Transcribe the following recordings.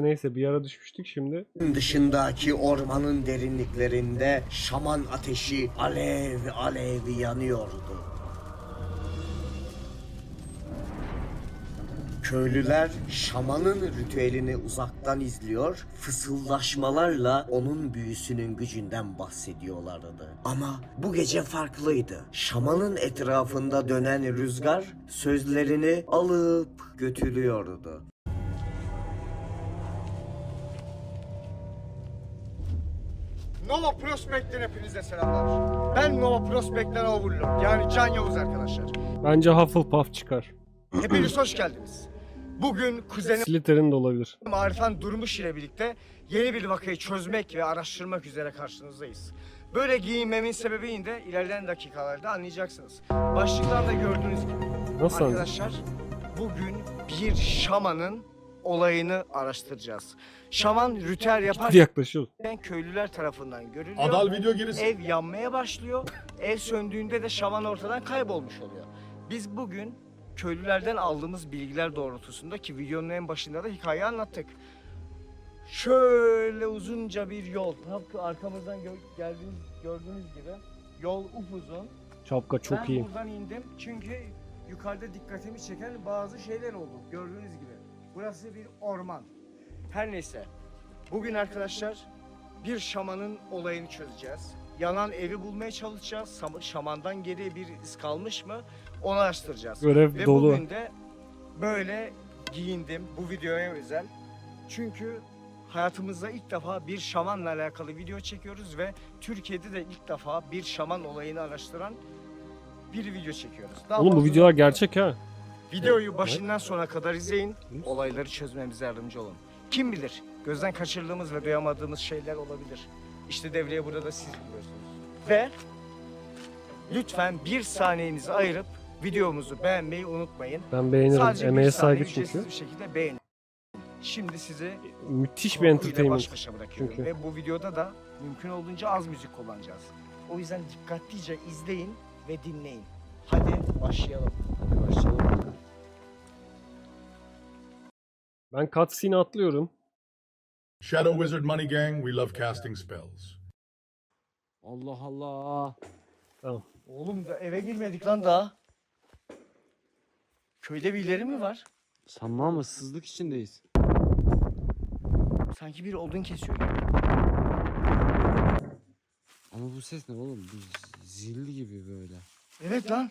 Neyse bir ara düşmüştük şimdi. dışındaki ormanın derinliklerinde şaman ateşi alev alev yanıyordu. Köylüler şamanın ritüelini uzaktan izliyor, fısıldaşmalarla onun büyüsünün gücünden bahsediyorlardı. Ama bu gece farklıydı. Şamanın etrafında dönen rüzgar sözlerini alıp götürüyordu. Nova Prospect'ten hepinize selamlar. Ben Nova Prospect'ten Overlord yani Can Yavuz arkadaşlar. Bence Hufflepuff çıkar. Hepiniz hoş geldiniz. Bugün kuzenim Slytherin de olabilir. Arifan Durmuş ile birlikte yeni bir vakayı çözmek ve araştırmak üzere karşınızdayız. Böyle giyinmemin sebebini de ilerleyen dakikalarda anlayacaksınız. Başlıktan da gördüğünüz gibi Nasıl arkadaşlar bugün bir şamanın olayını araştıracağız. Şaman ritüel Hadi yaparken yaklaşıyor. köylüler tarafından görülüyor. Adal video gerisi. Ev yanmaya başlıyor. Ev söndüğünde de şaman ortadan kaybolmuş oluyor. Biz bugün köylülerden aldığımız bilgiler doğrultusunda ki videonun en başında da hikaye anlattık. Şöyle uzunca bir yol. Tıpkı arkamızdan gö- geldiğiniz, gördüğünüz gibi yol upuzun. Şapka çok ben iyi. buradan indim çünkü yukarıda dikkatimi çeken bazı şeyler oldu. Gördüğünüz gibi. Burası bir orman. Her neyse. Bugün arkadaşlar bir şamanın olayını çözeceğiz. Yanan evi bulmaya çalışacağız. Sam- Şamandan geriye bir iz kalmış mı onu araştıracağız. Görev Ve dolu. bugün de böyle giyindim bu videoya özel. Çünkü hayatımızda ilk defa bir şamanla alakalı video çekiyoruz ve Türkiye'de de ilk defa bir şaman olayını araştıran bir video çekiyoruz. Daha Oğlum bu fazla- videolar gerçek ha. Videoyu başından sona kadar izleyin. Olayları çözmemize yardımcı olun. Kim bilir gözden kaçırdığımız ve duyamadığımız şeyler olabilir. İşte devreye burada da siz biliyorsunuz. Ve lütfen bir saniyenizi ayırıp videomuzu beğenmeyi unutmayın. Ben beğenirim. Sadece Emeğe bir saniye saygı ücretsiz çünkü. bir şekilde beğenin. Şimdi sizi Müthiş bir korkuyla entertainment. baş başa bırakıyorum. çünkü. Ve bu videoda da mümkün olduğunca az müzik kullanacağız. O yüzden dikkatlice izleyin ve dinleyin. Hadi başlayalım. Hadi başlayalım. Ben cutscene atlıyorum. Shadow Wizard Money Gang, we love casting spells. Allah Allah. Tamam. Oğlum da eve girmedik lan daha. Köyde birileri mi var? Sanma ama sızlık içindeyiz. Sanki bir odun kesiyor. Ama bu ses ne oğlum? Bu zilli gibi böyle. Evet lan.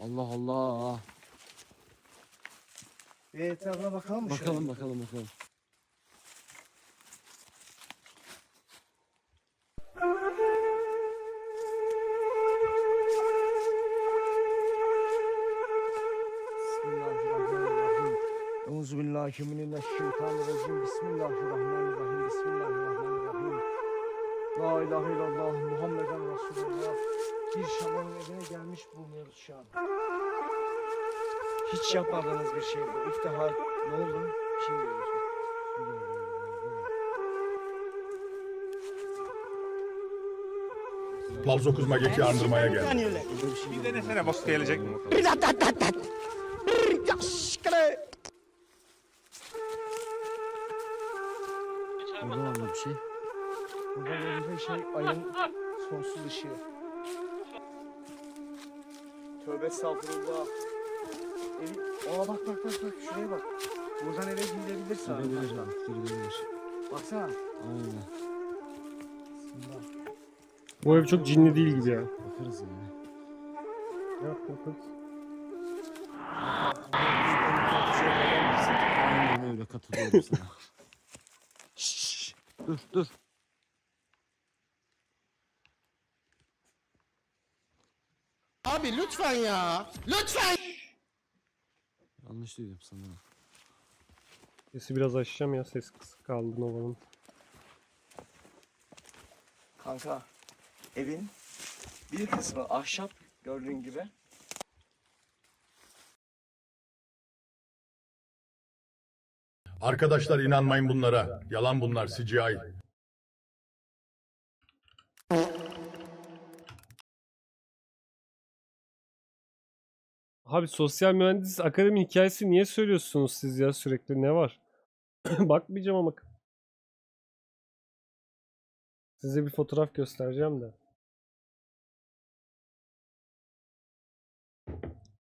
Allah Allah. Bir etrafına bakalım mı şöyle? Bakalım bakalım bakalım. Bismillahirrahmanirrahim. Euzubillahimineşşeytanirracim. Bismillahirrahmanirrahim. Bismillahirrahmanirrahim. La ilahe illallah Muhammeden Resulullah. Bir şamanın evine gelmiş bulunuyoruz şu an. Hiç yapmadığınız bir şey bu. Defa ne oldu? Bir şey görüyorsun. Plavzo Kuzmagek'i andırmaya geldi. Bir denesene bak gelecek mi? Burada var mı bir şey? Burada gördüğünüz şey ayın sonsuz ışığı. Tövbe estağfurullah. Evi... Aa bak bak bak bak şuraya bak. Buradan eve gidebilirsin abi. Girebilir ha. Girebilir. Baksana. Aynen. Bismillah. Bu ev çok cinli değil gibi ya. Bakarız yani. Yok yok yok. Aynen öyle katılıyorum sana. Şşş. Dur dur. Abi lütfen ya. Lütfen. Yanlış duydum sanırım. Sesi biraz açacağım ya. Ses kısık kaldı Nova'nın. Kanka evin bir kısmı ahşap gördüğün gibi. Arkadaşlar inanmayın bunlara. Yalan bunlar CGI. Abi sosyal mühendis akademi hikayesi niye söylüyorsunuz siz ya sürekli ne var? Bakmayacağım ama. Size bir fotoğraf göstereceğim de.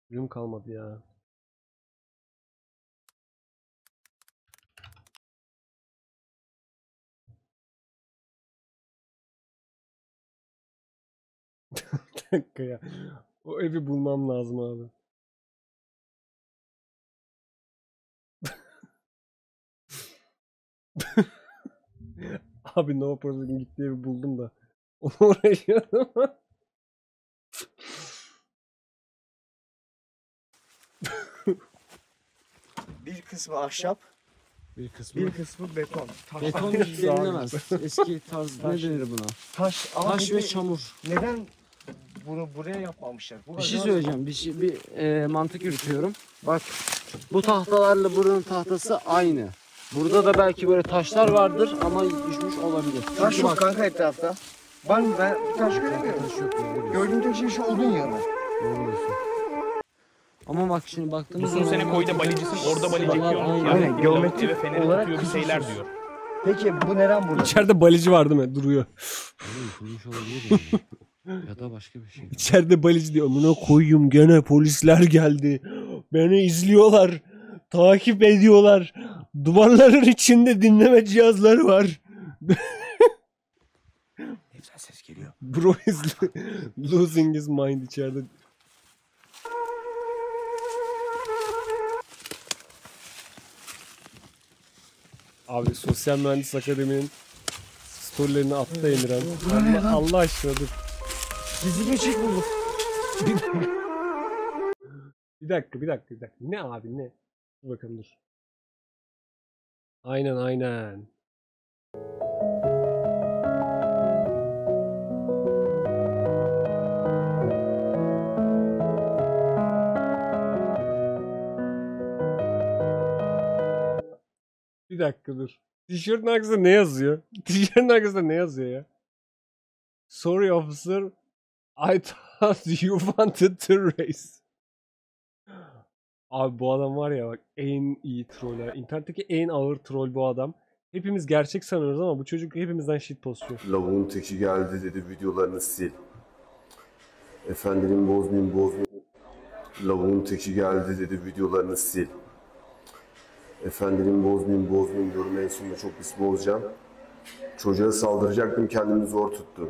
Gün kalmadı ya. Dakika ya. O evi bulmam lazım abi. Abi No Pros'un gittiği evi buldum da. Onu uğraşıyordum. Bir kısmı ahşap, Bir kısmı. bir kısmı beton. Taş- Beton taş- denilemez. Eski tarz ne Taş. denir buna? Taş. Ama Taş ve çamur. Neden bunu buraya yapmamışlar? Bu Bir şey söyleyeceğim. Bir, şey, bir e, mantık yürütüyorum. Bak bu tahtalarla buranın tahtası aynı. Burada da belki böyle taşlar vardır ama düşmüş olabilir. Taş Çünkü yok kanka etrafta. Ben ben bir taş göremiyorum. Taş yok. Gördüğüm tek şey şu odun yanı. Ama bak şimdi baktığımız son sene koyda balıcısın orada balık çekiyor. Aynen, aynen. Geometrik Eve feneri olarak tutuyor bir şeyler kusursuz. diyor. Peki bu neden burada? İçeride balıcı var değil mi? Duruyor. Kurmuş olabilir yani. ya da başka bir şey. İçeride balıcı diyor. Amına koyayım gene polisler geldi. Beni izliyorlar. Takip ediyorlar. Duvarların içinde dinleme cihazları var. Güzel ses geliyor. Bro is losing his mind içeride. Abi Sosyal Mühendis Akademi'nin storylerini attı Emirhan. Allah, Allah aşkına dur. Gizli geçit bulduk. Bir dakika bir dakika bir dakika. Ne abi ne? Dur bakalım dur. Aynen aynen. Bir dakika dur. Tişörtün arkasında ne yazıyor? Tişörtün arkasında ne yazıyor ya? Sorry officer. I thought you wanted to race. Abi bu adam var ya bak en iyi troll. ya. İnternetteki en ağır troll bu adam. Hepimiz gerçek sanıyoruz ama bu çocuk hepimizden shit postuyor. Lavuğun teki geldi dedi videolarını sil. Efendinin bozmayayım bozmayayım. Lavuğun teki geldi dedi videolarını sil. Efendinin bozmayayım bozmayayım diyorum en sonunda çok pis bozacağım. Çocuğa saldıracaktım kendimi zor tuttum.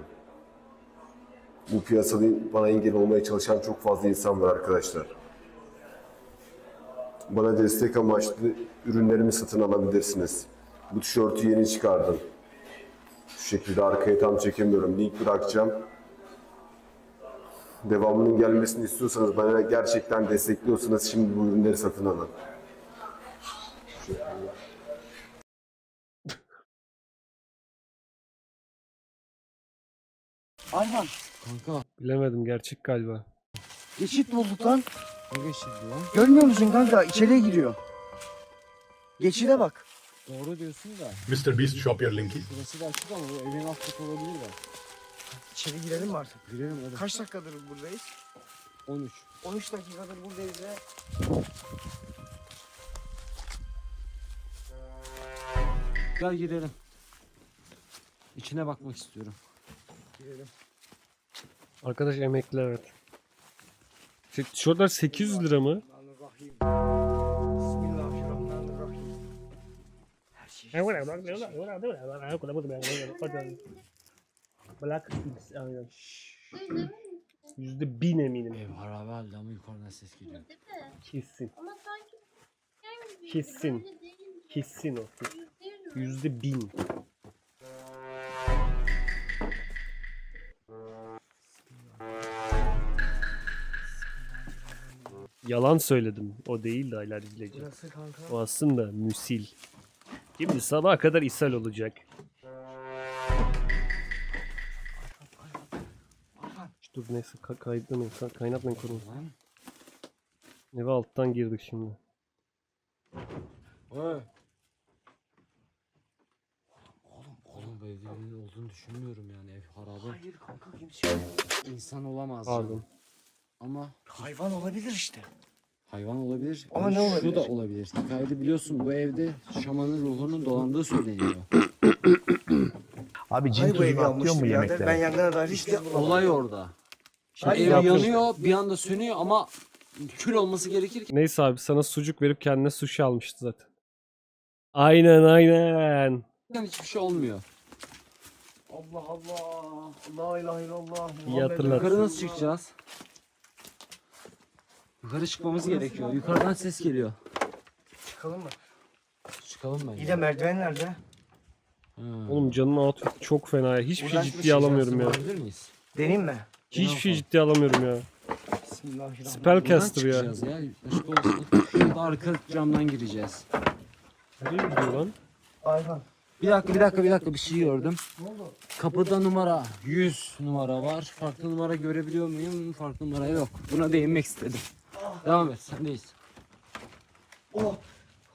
Bu piyasada bana engel olmaya çalışan çok fazla insan var arkadaşlar. Bana destek amaçlı ürünlerimi satın alabilirsiniz. Bu tişörtü yeni çıkardım. Şu şekilde arkaya tam çekemiyorum. Link bırakacağım. Devamının gelmesini istiyorsanız bana gerçekten destekliyorsanız şimdi bu ürünleri satın alın. Ayhan Kanka Bilemedim gerçek galiba. geçit bulduk lan. Ne geçildi lan? Görmüyor musun kanka? İçeriye giriyor. Geçide bak. Doğru diyorsun da. Mr. Beast, shop your linky. Burası da açık ama bu evin alt katı olabilir de. İçeri girelim mi artık? Girelim hadi. Kaç dakikadır buradayız? 13. 13 dakikadır buradayız ve Gel girelim. İçine bakmak istiyorum. girelim. Arkadaş emekli evet. Tişörtler 800 lira mı? Black aynen. Yüzde bin eminim. Ev harabe halde ama yukarıdan ses geliyor. Kesin. Ama sanki gelmedi. Kesin. Kesin o. Yüzde yüz. Yüzde bin. Yalan söyledim. O değil de alerjileci. Burası kanka. O aslında müsil. Şimdi sabaha kadar ishal olacak. Dur neyse ka kaydetmeyin, ka kaynatmayın konuyu. Lan. Eve alttan girdik şimdi. Oy. Oğlum, oğlum bu evde birinin olduğunu düşünmüyorum yani ev harabe. Hayır kanka kimse yok. İnsan olamaz. Pardon. yani. Ama Hayvan olabilir işte. Hayvan olabilir. Ama ne Şu olabilir? da olabilir. Hikayede biliyorsun bu evde şamanın ruhunun dolandığı söyleniyor. Abi cin Ay bu evi atıyor mu birader. yemeklere? Ben yangına dair hiç İşte olay orada. Şimdi Ay, ev yanıyor bir anda sönüyor ama kül olması gerekir ki. Neyse abi sana sucuk verip kendine sushi almıştı zaten. Aynen aynen. Yani hiçbir şey olmuyor. Allah Allah. La ilahe illallah. İyi hatırlat. Yukarı nasıl çıkacağız? Yukarı çıkmamız gerekiyor. Yukarıdan ses geliyor. Çıkalım mı? Çıkalım bence. İyi de merdiven nerede? Ha. Oğlum canın outfit çok fena ya. Hiçbir şey Buradan ciddiye çıkacağız, alamıyorum ya. Miyiz? Deneyim mi? Hiçbir şey ciddiye alamıyorum ya. Bismillahirrahmanirrahim. Spellcaster ya. Buradan çıkacağız ya. Başka olsun. Ya da arka camdan gireceğiz. Nereye gidiyor lan? Ayhan. Bir dakika bir dakika bir dakika bir şey gördüm. Kapıda numara 100 numara var. Farklı numara görebiliyor muyum? Farklı numara yok. Buna değinmek istedim. Devam et sendeyiz. Oh.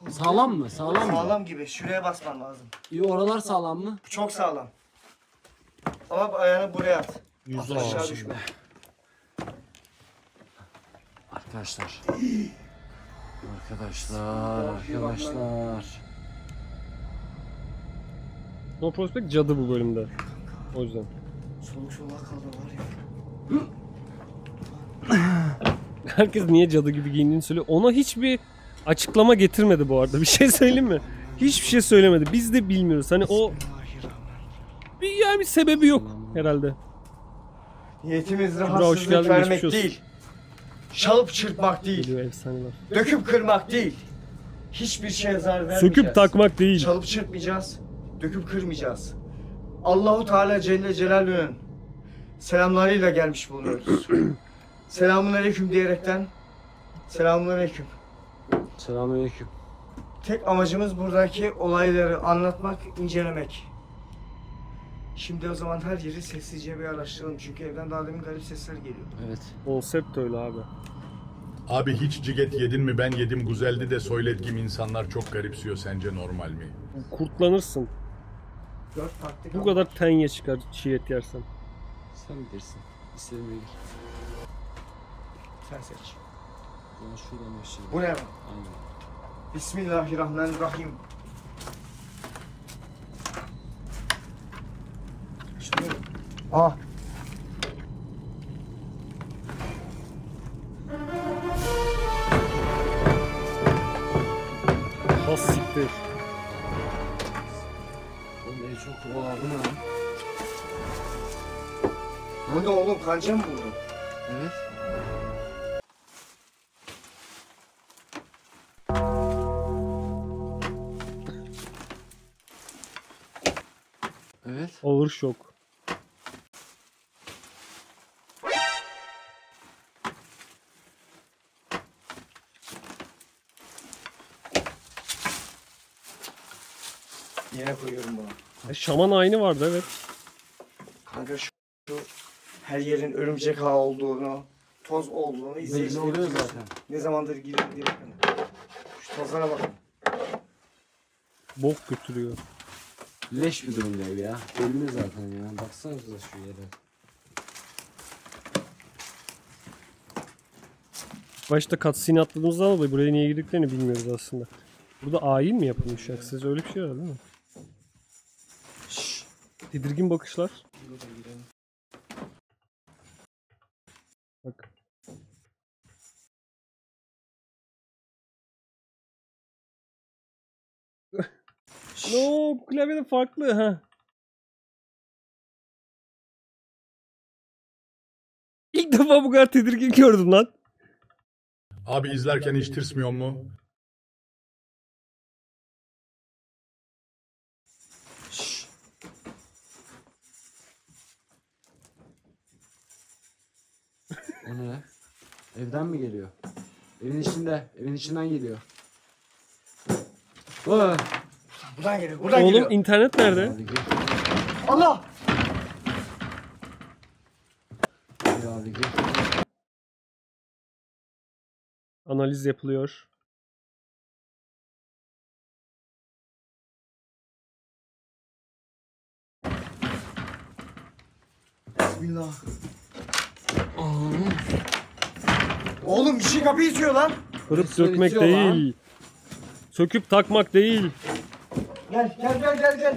Sağlam mı? Sağlam mı? Sağlam gibi. Şuraya basman lazım. İyi oralar sağlam mı? Çok sağlam. Ama ayağını buraya at. Yüz Aşağı düşme. Arkadaşlar. Arkadaşlar, arkadaşlar. No Prospect cadı bu bölümde. O yüzden. Soluk soluğa kaldı var ya. Herkes niye cadı gibi giyindiğini söylüyor. Ona hiçbir açıklama getirmedi bu arada. Bir şey söyleyeyim mi? Hiçbir şey söylemedi. Biz de bilmiyoruz. Hani o bir yani bir sebebi yok herhalde. Niyetimiz rahatsızlık geldin, vermek geçmiş değil. Çalıp çırpmak değil. Geliyor efsaneler. Döküp kırmak değil. Hiçbir şeye zarar vermeyeceğiz. Söküp takmak değil. Çalıp çırpmayacağız. Döküp kırmayacağız. Allahu Teala Celle Celaluhu'nun selamlarıyla gelmiş bulunuyoruz. Selamun aleyküm diyerekten selamun aleyküm. Selamünaleyküm. Tek amacımız buradaki olayları anlatmak, incelemek. Şimdi o zaman her yeri sessizce bir araştıralım çünkü evden daha demin garip sesler geliyor. Evet. Konsept öyle abi. Abi hiç ciget yedin mi? Ben yedim güzeldi de söylettiğim insanlar çok garipsiyor. Sence normal mi? Kurtlanırsın. Dört farklı Bu kadar tenye çıkar çiğ et yersen. Sen bilirsin. İstediğime gir. Sen seç. Zaman şuradan başlayalım. Bu ne? Aynen. Bismillahirrahmanirrahim. Bu. Aa. Has siktir. Oğlum çok lan? Bu ne oğlum kanca mı buldun? Evet. Evet. Ağır şok. Yine koyuyorum bunu. E, şaman aynı vardı evet. Kanka şu, şu her yerin örümcek ağı olduğunu, toz olduğunu Belli izleyiciler oluyor zaten. Ne zamandır girip girip Şu tozlara bakın. Bok götürüyor. Leş bir durumda ev ya. Belli zaten ya. Baksanıza şu yere. Başta cutscene atladığımızda ama buraya niye girdiklerini bilmiyoruz aslında. Burada ayin mi yapılmış ya? Siz öyle bir şey var değil mi? Şşş. Tedirgin bakışlar. Bak. no, klavyede farklı ha. İlk defa bu kadar tedirgin gördüm lan. Abi izlerken hiç tırsmıyor mu? O ne? Evden mi geliyor? Evin içinde. Evin içinden geliyor. Oy. Buradan geliyor, buradan Oğlum geliyor. internet nerede? Allah! Analiz yapılıyor. Bismillah. Oğlum bir şey kapıyı itiyor lan. Kırıp Resmen dökmek itiyor lan. değil. Söküp takmak değil. Gel gel gel gel gel.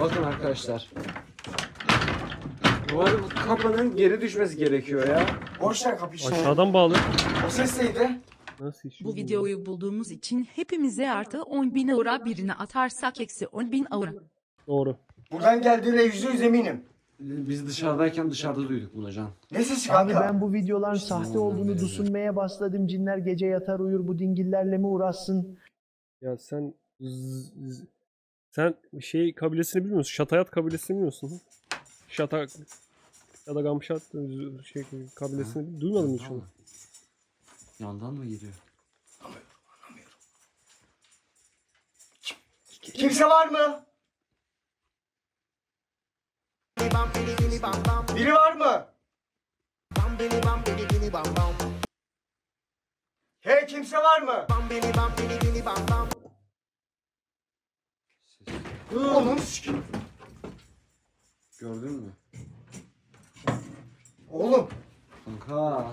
Bakın arkadaşlar. Bu arada bu kapının geri düşmesi gerekiyor ya. Boş ver kapıyı işte. Aşağıdan bağlı. O ses neydi? Nasıl iş? Bu videoyu bulduğumuz için hepimize artı 10 bin euro birine atarsak eksi 10 bin euro. Doğru. Buradan geldiğine yüzde yüz eminim. Biz dışarıdayken dışarıda duyduk bunu Can. Ne sesi Abi kanka? ben bu videoların sahte olduğunu düşünmeye başladım. Cinler gece yatar uyur bu dingillerle mi uğraşsın? Ya sen z- z- sen şey kabilesini bilmiyorsun. Şatayat kabilesini bilmiyorsun. ha? Şata ya da Gamşat şey kabilesini bil- duymadın mı hiç onu? Yandan mı giriyor? Kimse var mı? Biri var mı? Hey kimse var mı? Onun sikim. Gördün mü? Oğlum. Kanka.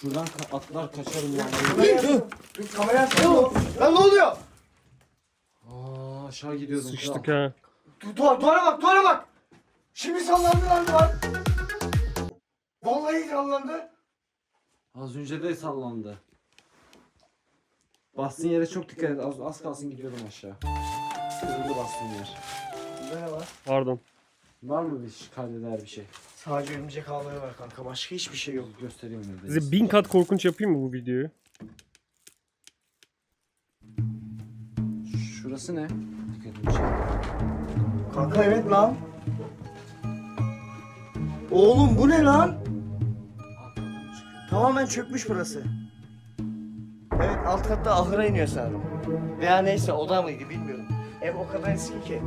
Şuradan ka- atlar kaçarım yani. Dur kameraya. Lan ne oluyor? Aa aşağı gidiyordum. Sıçtık ha. Du duvar, duvara bak duvara bak. Şimdi sallandı lan duvar. Vallahi sallandı. Az önce de sallandı. Bastığın yere çok dikkat et. Az, az kalsın gidiyordum aşağı. Kırıldı bastığın yer. Var? Pardon. Var mı bir kaydeder bir şey? Sadece örümcek ağları var kanka. Başka hiçbir şey yok. Göstereyim neredeyse. Size bin kat korkunç yapayım mı bu videoyu? Şurası ne? Dikkatimi çekti. Kanka evet lan. Oğlum bu ne lan? Tamamen çökmüş burası. Evet alt katta ahıra iniyor sanırım. Veya neyse oda mıydı bilmiyorum. Ev o kadar eski ki.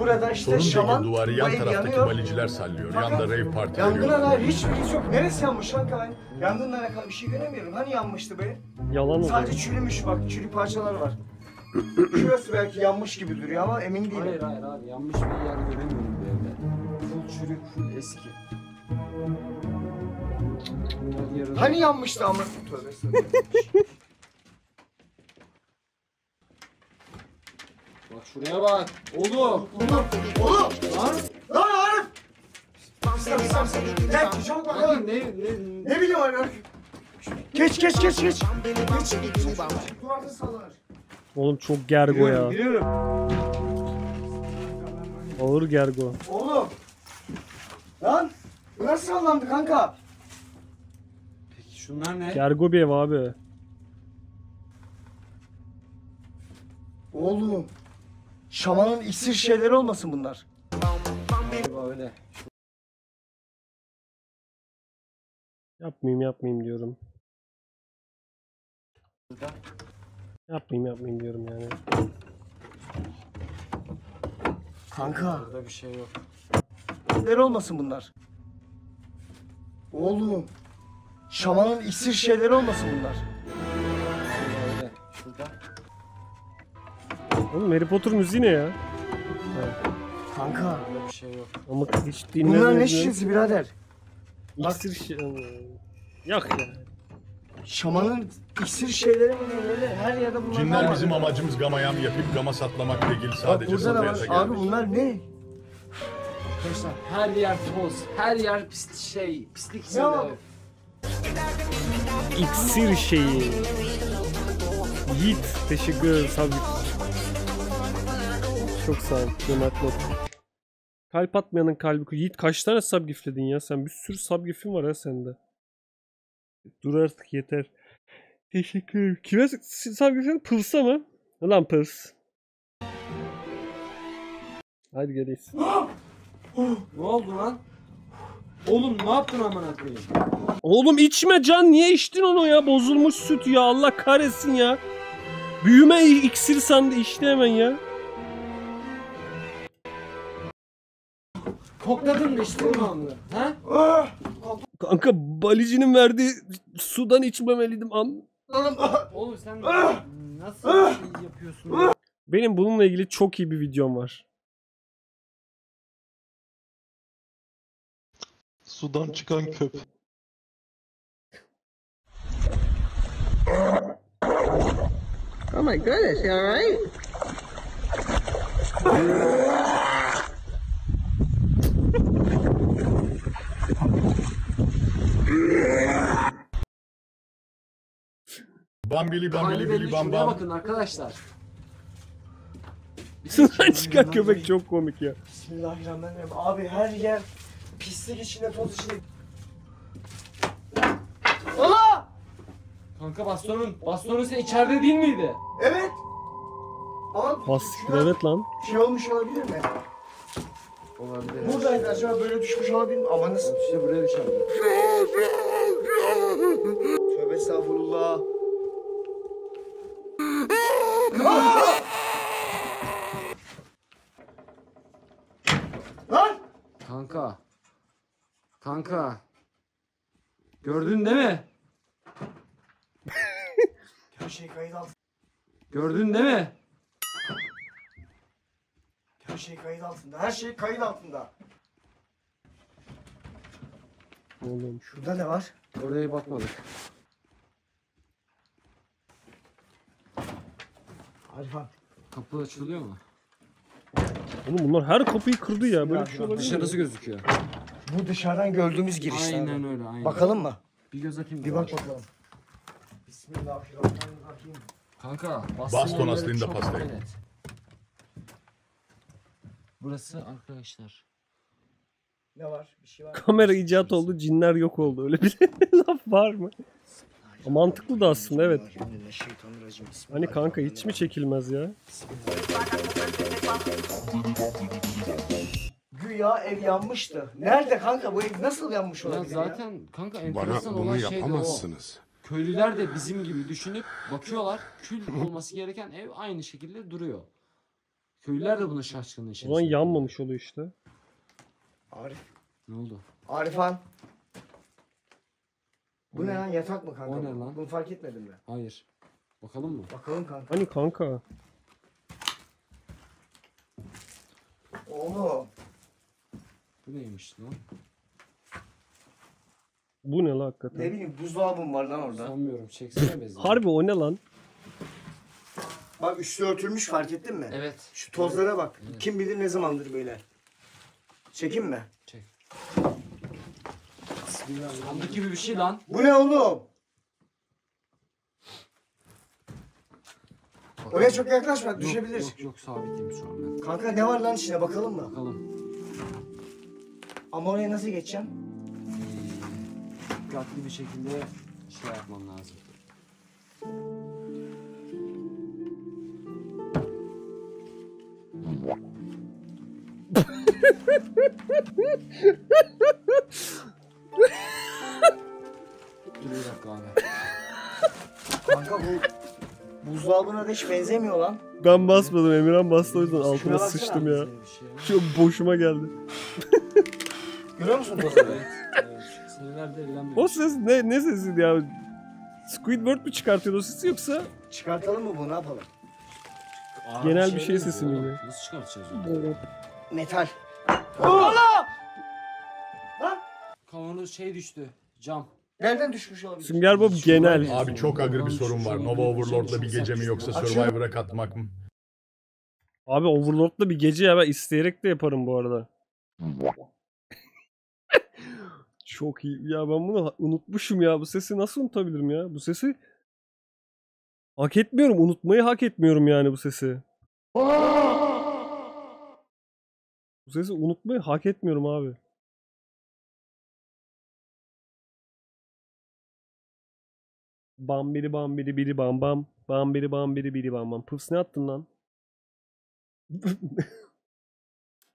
Burada işte Sorun şaman duvarı bu yan ev taraftaki yanıyor. baliciler sallıyor. Fakat Yanda rave parti Yangına veriyor. dair hiçbir yok. Neresi yanmış kanka ben? Yangınla alakalı bir şey göremiyorum. Hani yanmıştı be? Yalan oluyor. Sadece çürümüş bak çürü parçalar var. Şurası belki yanmış gibi duruyor ama emin değilim. Hayır hayır abi yanmış bir yer göremiyorum bu evde. Full çürük, full eski. Hani yanmıştı ama tövbe estağfurullah. Bak şuraya bak. Oğlum. Oğlum! Lan! Lan Arif! İstem istem istem. Gel çabuk Bakın bakalım. ne ne Ne bileyim Arif? Geç geç geç geç. Geç. Duvarda sallanır. Oğlum çok gergo ya. Biliyorum. Ağır gergo. Oğlum! Lan! Bu nasıl sallandı kanka? Peki şunlar ne? Gergo bir ev abi. Oğlum! Şamanın iksir şeyleri olmasın bunlar. Galiba öyle. Yapmayayım yapmayayım diyorum. Yapmayayım yapmayayım diyorum yani. Kanka! Burada bir şey yok. Şeyleri olmasın bunlar. Oğlum! Şamanın iksir şeyleri olmasın bunlar. Galiba öyle. Şurada. Oğlum Harry Potter müziği ne ya? Kanka! Burada bir şey yok. Ama hiç Bunlar ne şişesi birader? İksir şey... Yok ya. Şamanın iksir şeyleri mi neleri her yerde bunlar Cinler var. bizim amacımız gamayam yapıp gama satlamak değil Bak sadece burada da var. satıyata Abi geldik. bunlar ne? Arkadaşlar her yer toz. Her yer pis şey. Pislik Ya. İksir şeyi. Yiğit. Teşekkür ederim. Sabri. Çok sağ ol. Cömert not. Kalp atmayanın kalbi. Yiğit kaç tane sub gifledin ya? Sen bir sürü sub gifin var ha sende. Dur artık yeter. Teşekkür ederim. Kime gifledin? Pıls'a mı? Lan pıls. Hadi geleyiz. Ne oldu lan? Oğlum ne yaptın amına koyayım? Oğlum içme can niye içtin onu ya? Bozulmuş süt ya Allah kahretsin ya. Büyüme iksir sandı içti hemen ya. Kokladın mı içtin mi onu? Ha? Kanka balicinin verdiği sudan içmemeliydim an. Oğlum sen nasıl bir şey yapıyorsun? Benim bununla ilgili çok iyi bir videom var. Sudan çıkan köp. Oh my goodness, you alright? Bambili bambili bili bam bam. bakın arkadaşlar. Sudan çıkan köpek çok komik ya. Bismillahirrahmanirrahim. Abi her yer pislik içinde, toz içinde. Allah! Kanka bastonun, bastonun sen içeride değil miydi? Evet. Ama Has evet lan. şey olmuş olabilir mi? Olabilir. Buradaydı acaba böyle düşmüş olabilir mi? Ama nasıl? İşte buraya düşerdi. Kanka. Kanka. Gördün değil mi? Her şey kayıt altında. Gördün değil mi? Her şey kayıt altında. Her şey kayıt altında. Oğlum. Şurada ne var? Oraya bakmadık. Arifan. Kapı açılıyor mu? Oğlum bunlar her kapıyı kırdı ya. Böyle bir şey olabilir? Dışarısı gözüküyor. Bu dışarıdan gördüğümüz giriş. Aynen abi. öyle aynen. Bakalım mı? Bir göz atayım. Bir bak bakalım. Bismillahirrahmanirrahim. Kanka Baston yerleri aslında pastayı. net. Burası arkadaşlar. Ne var? Bir şey var. mı? Kamera icat oldu, cinler yok oldu. Öyle bir laf var mı? Mantıklı da aslında evet. Hani kanka hiç mi çekilmez ya? Güya ev yanmıştı. Nerede kanka bu ev nasıl yanmış Ya olabilir ya? zaten kanka Bana enteresan bunu olan şey de o. yapamazsınız. Köylüler de bizim gibi düşünüp bakıyorlar. Kül olması gereken ev aynı şekilde duruyor. Köylüler de buna şaşkınlığı O içerisinde. zaman yanmamış oluyor işte. Arif. Ne oldu? Arifan. Bu ne ne? lan yatak mı kanka? O ne lan? Bunu fark etmedin mi? Hayır. Bakalım mı? Bakalım kanka. Hani kanka? Oğlum. Bu neymiş lan? Bu ne la hakikaten? Ne bileyim buzdolabım var lan orada. Sanmıyorum. Çeksene bezi. Harbi o ne lan? Bak üstü örtülmüş fark ettin mi? Evet. Şu tozlara bak. Kim bilir ne zamandır böyle. Çekim mi? Sandık gibi bir şey lan. Bu ne oğlum? Oraya çok yaklaşma Yok, düşebilir. Yok yok sabitiyim şu an ben. Kanka ne var lan içinde bakalım mı? Bakalım. Ama oraya nasıl geçeceğim? Dikkatli bir şekilde şey yapmam lazım. Dur bir dakika abi. Kanka bu buzdolabına da hiç benzemiyor lan. Ben basmadım Emirhan bastı o yüzden altına baksana. sıçtım ya. Şey ya. Çok boşuma geldi. Görüyor musun tozları? Evet. Senelerde evlenmemiş. O ses ne ne sesiydi ya? Squidward mı çıkartıyordu o sesi yoksa Çıkartalım mı bunu ne yapalım? Aa, genel bir şey benziyor sesi oğlum. miydi? Nasıl çıkartacağız onu? Metal. Allah! Lan Kavanoz şey düştü. Cam. Nereden düşmüş olabilir? Sünger Bob genel. Abi çok agır bir sorun var. Nova Overlord'la bir gece mi yoksa Survivor'a katmak mı? Abi Overlord'da bir gece ya ben isteyerek de yaparım bu arada. Çok iyi. Ya ben bunu unutmuşum ya. Bu sesi nasıl unutabilirim ya? Bu sesi hak etmiyorum. Unutmayı hak etmiyorum yani bu sesi. Bu sesi unutmayı hak etmiyorum abi. Bam biri bam biri biri bam bam. Bam biri bam biri biri bam bam. Pıfs ne attın lan?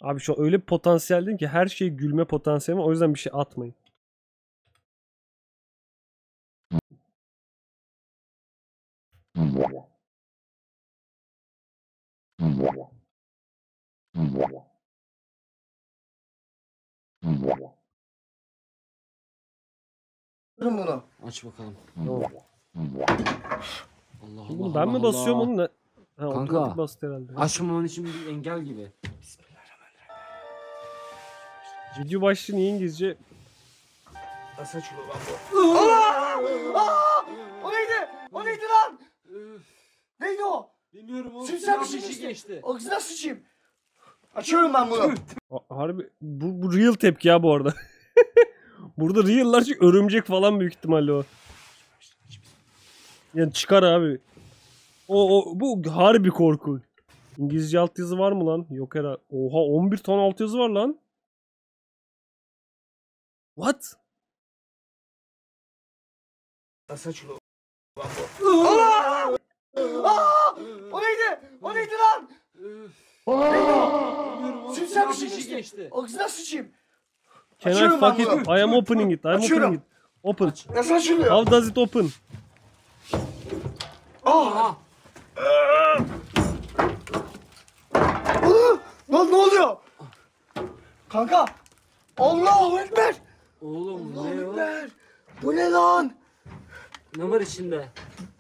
Abi şu an öyle bir potansiyeldeyim ki her şey gülme potansiyeli var. O yüzden bir şey atmayın. Durun bunu. Aç bakalım. Tamam. Allah Allah ben mi Allah basıyorum Allah. onu ne? Ha, Kanka. otomatik bastı herhalde. Açmaman için bir engel gibi. Video başlığı niye İngilizce? Nasıl açılıyor lan bu? Aa! Aa! O neydi? O neydi lan? Neydi o? Bilmiyorum oğlum. Silah bir şey geçti. geçti. O nasıl sıçayım? Açıyorum ben bunu. Harbi bu, bu real tepki ya bu arada. Burada real'lar çünkü örümcek falan büyük ihtimalle o. Yani çıkar abi. O, o bu harbi korku. İngilizce altyazı var mı lan? Yok herhalde. Oha 11 ton altyazı var lan. What? Lan bu? Aa! Aa! O neydi? O neydi lan? Oğlum. Simsiyah bir şey geçti. geçti. Nasıl sıçayım? Can I Açıyorum ben fuck it? I am opening it. I am Açıyorum. opening it. Open. Nasıl açılıyor? How does it open? Aa! Aa! Lan ne oluyor? Kanka! Allahu Ekber! Oğlum Allahu ne o? Ekber! Bu ne lan? Ne var içinde?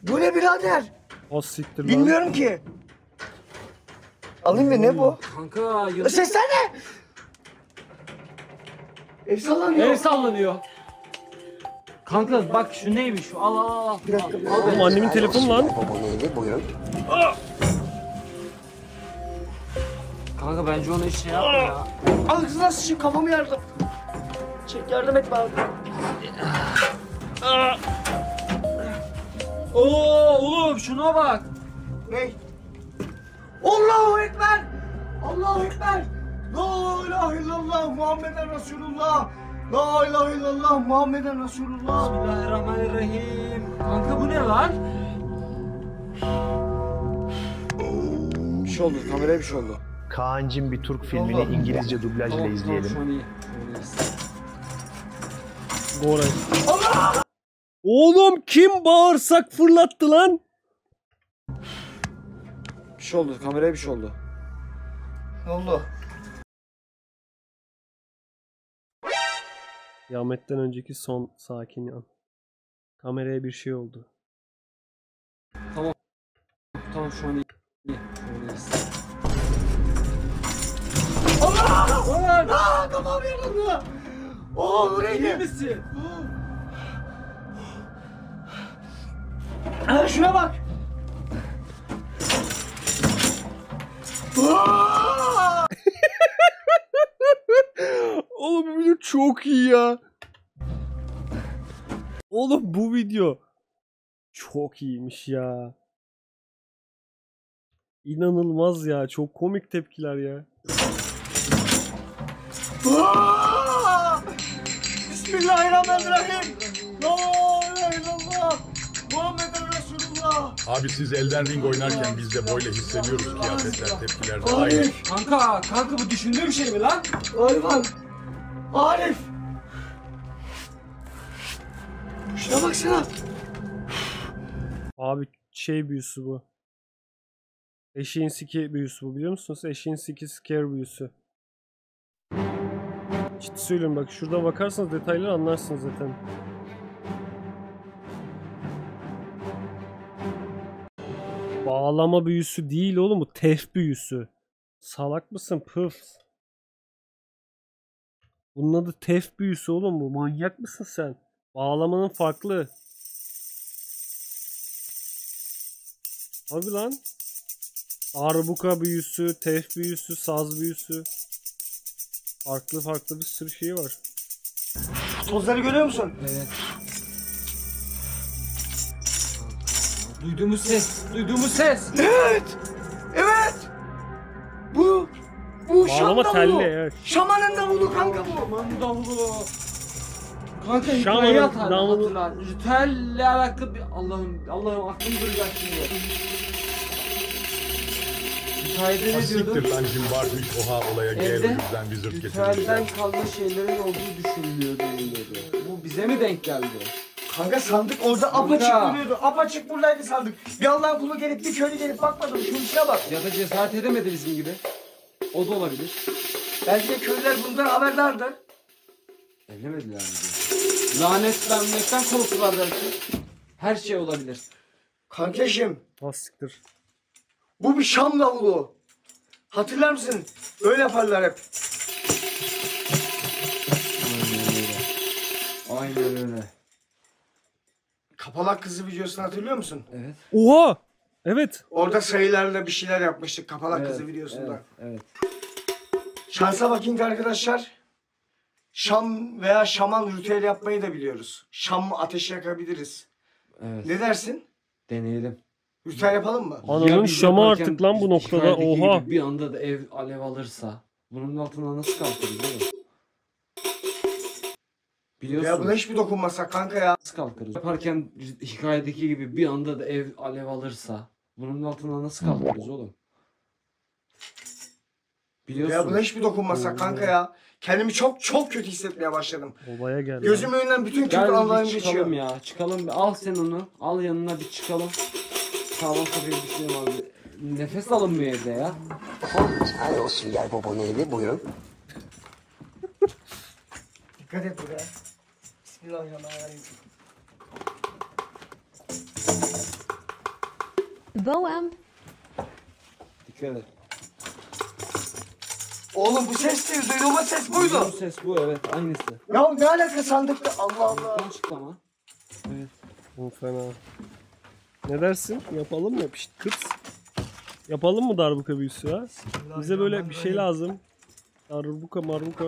Bu ne birader? O siktir lan. Bilmiyorum ki. Alayım mı ne bu? Kanka yıldız Sesler ne? Ev sallanıyor. el sallanıyor. Kanka bak şu neymiş şu al al al. Bir dakika. Al, annemin telefonu lan. Babanın evi buyurun. Kanka bence ona hiç şey yapma ya. Al kız nasıl şimdi kafamı yardım. Çek yardım et bana. Oo oğlum şuna bak. Ne? Allahu Ekber! Allahu Ekber! La ilahe illallah Muhammeden Resulullah! La ilahe illallah Muhammeden Resulullah! Bismillahirrahmanirrahim. Kanka bu ne lan? Bir şey oldu, kameraya bir şey oldu. Kaan'cım bir Türk filmini Allah. İngilizce dublajla Tamam, izleyelim. Tamam. Goray. Oğlum kim bağırsak fırlattı lan? Bir şey oldu, kameraya bir şey oldu. Ne oldu? Kıyametten önceki son sakin an. Kameraya bir şey oldu. Tamam şu an iyi. iyi. Şu an iyiyiz. Allah! Aa, kafam yarıldı! Oo, bu İyi misin? Ha, şuna bak! Aa! Oğlum bu video çok iyi ya. Oğlum bu video çok iyiymiş ya. İnanılmaz ya. Çok komik tepkiler ya. Bismillahirrahmanirrahim! Abi siz Elden Ring oynarken biz de böyle hissediyoruz kıyafetler, tepkiler de aynı. Arif! Kanka kanka bu düşündüğüm şey mi lan? Hayvan! Arif! Şuna baksana! Abi şey büyüsü bu. Eşeğin siki büyüsü bu biliyor musunuz? Eşeğin siki scare büyüsü. Ciddi söylüyorum bak şurada bakarsanız detayları anlarsınız zaten. Bağlama büyüsü değil oğlum bu tef büyüsü. Salak mısın pıf? Bunun adı tef büyüsü oğlum bu. Manyak mısın sen? Bağlamanın farklı. Abi lan. Arbuka büyüsü, tef büyüsü, saz büyüsü. Farklı farklı bir sürü şey var. Tozları görüyor musun? Evet. Duyduğumuz ses, duyduğumuz ses. Evet! Evet! Bu... Bu Şam Bağlama davulu! telli evet. Şamanın davulu kanka bu! Aman davulu. Kanka Şamanın hikayeyi hatırla. davulu. hatırla. Ritüelle alakalı bir... Allah'ım, Allah'ım aklım duracak şimdi. Hikayede ne Siktir diyordum? lan Jim Bartmış oha olaya gel o Evde yüzden wizard ritüelden kalma şeylerin olduğu düşünülüyor deniliyordu. Bu bize mi denk geldi? Kanka sandık orada apaçık duruyordu. Apaçık buradaydı sandık. Bir Allah'ın kulu gelip bir köylü gelip bakmadı mı? Şunun içine bak. Ya da cesaret edemedi bizim gibi. O da olabilir. Belki de köylüler bundan haberdardı. Ellemediler mi. Lanetlenmekten korktular belki. Her şey olabilir. Kankeşim Lastiktir. bu bir Şam davulu. Hatırlar mısın? Böyle yaparlar hep. Aynen Aynen öyle. Kapalak kızı videosunu hatırlıyor musun? Evet. Oha! Evet. Orada sayılarla bir şeyler yapmıştık kapalak Evet, kızı videosunda. Evet. evet. Şansa bakın ki arkadaşlar. Şam veya şaman ritüeli yapmayı da biliyoruz. Şam ateşi yakabiliriz. evet. Ne dersin? Deneyelim. Ritüel yapalım mı? Ananın Ya şamı artık lan bu noktada. Oha. Bir anda da ev alev alırsa bunun altına nasıl kalkarız değil mi? Biliyorsun. Ya buna hiçbir dokunmasak kanka ya. Nasıl kalkarız? Yaparken hikayedeki gibi bir anda da ev alev alırsa bunun altına nasıl kalkarız oğlum? Biliyorsun. Ya buna hiçbir dokunmasak kanka ya. Kendimi çok çok kötü hissetmeye başladım. Obaya gel. Gözümün önünden bütün kötü Gel anılarım geçiyor. çıkalım ya. Çıkalım. bir. Al sen onu. Al yanına bir çıkalım. Sağlam kafayı düşünelim abi. Nefes alınmıyor evde ya. Ay olsun yer babanın eli buyurun. Dikkat et buraya. Bismillahirrahmanirrahim. Boam. Dikkat et. Oğlum bu ses değil, duyduğumuz ses buydu. Bu ses bu evet aynısı. Ya ne alaka sandıkta Allah Allah. Buradan çıktı ama. Evet. Bu fena. Ne dersin? Yapalım mı? Pişt kıt. Yapalım mı darbuka büyüsü ha? Bize böyle bir şey lazım. Darbuka marbuka.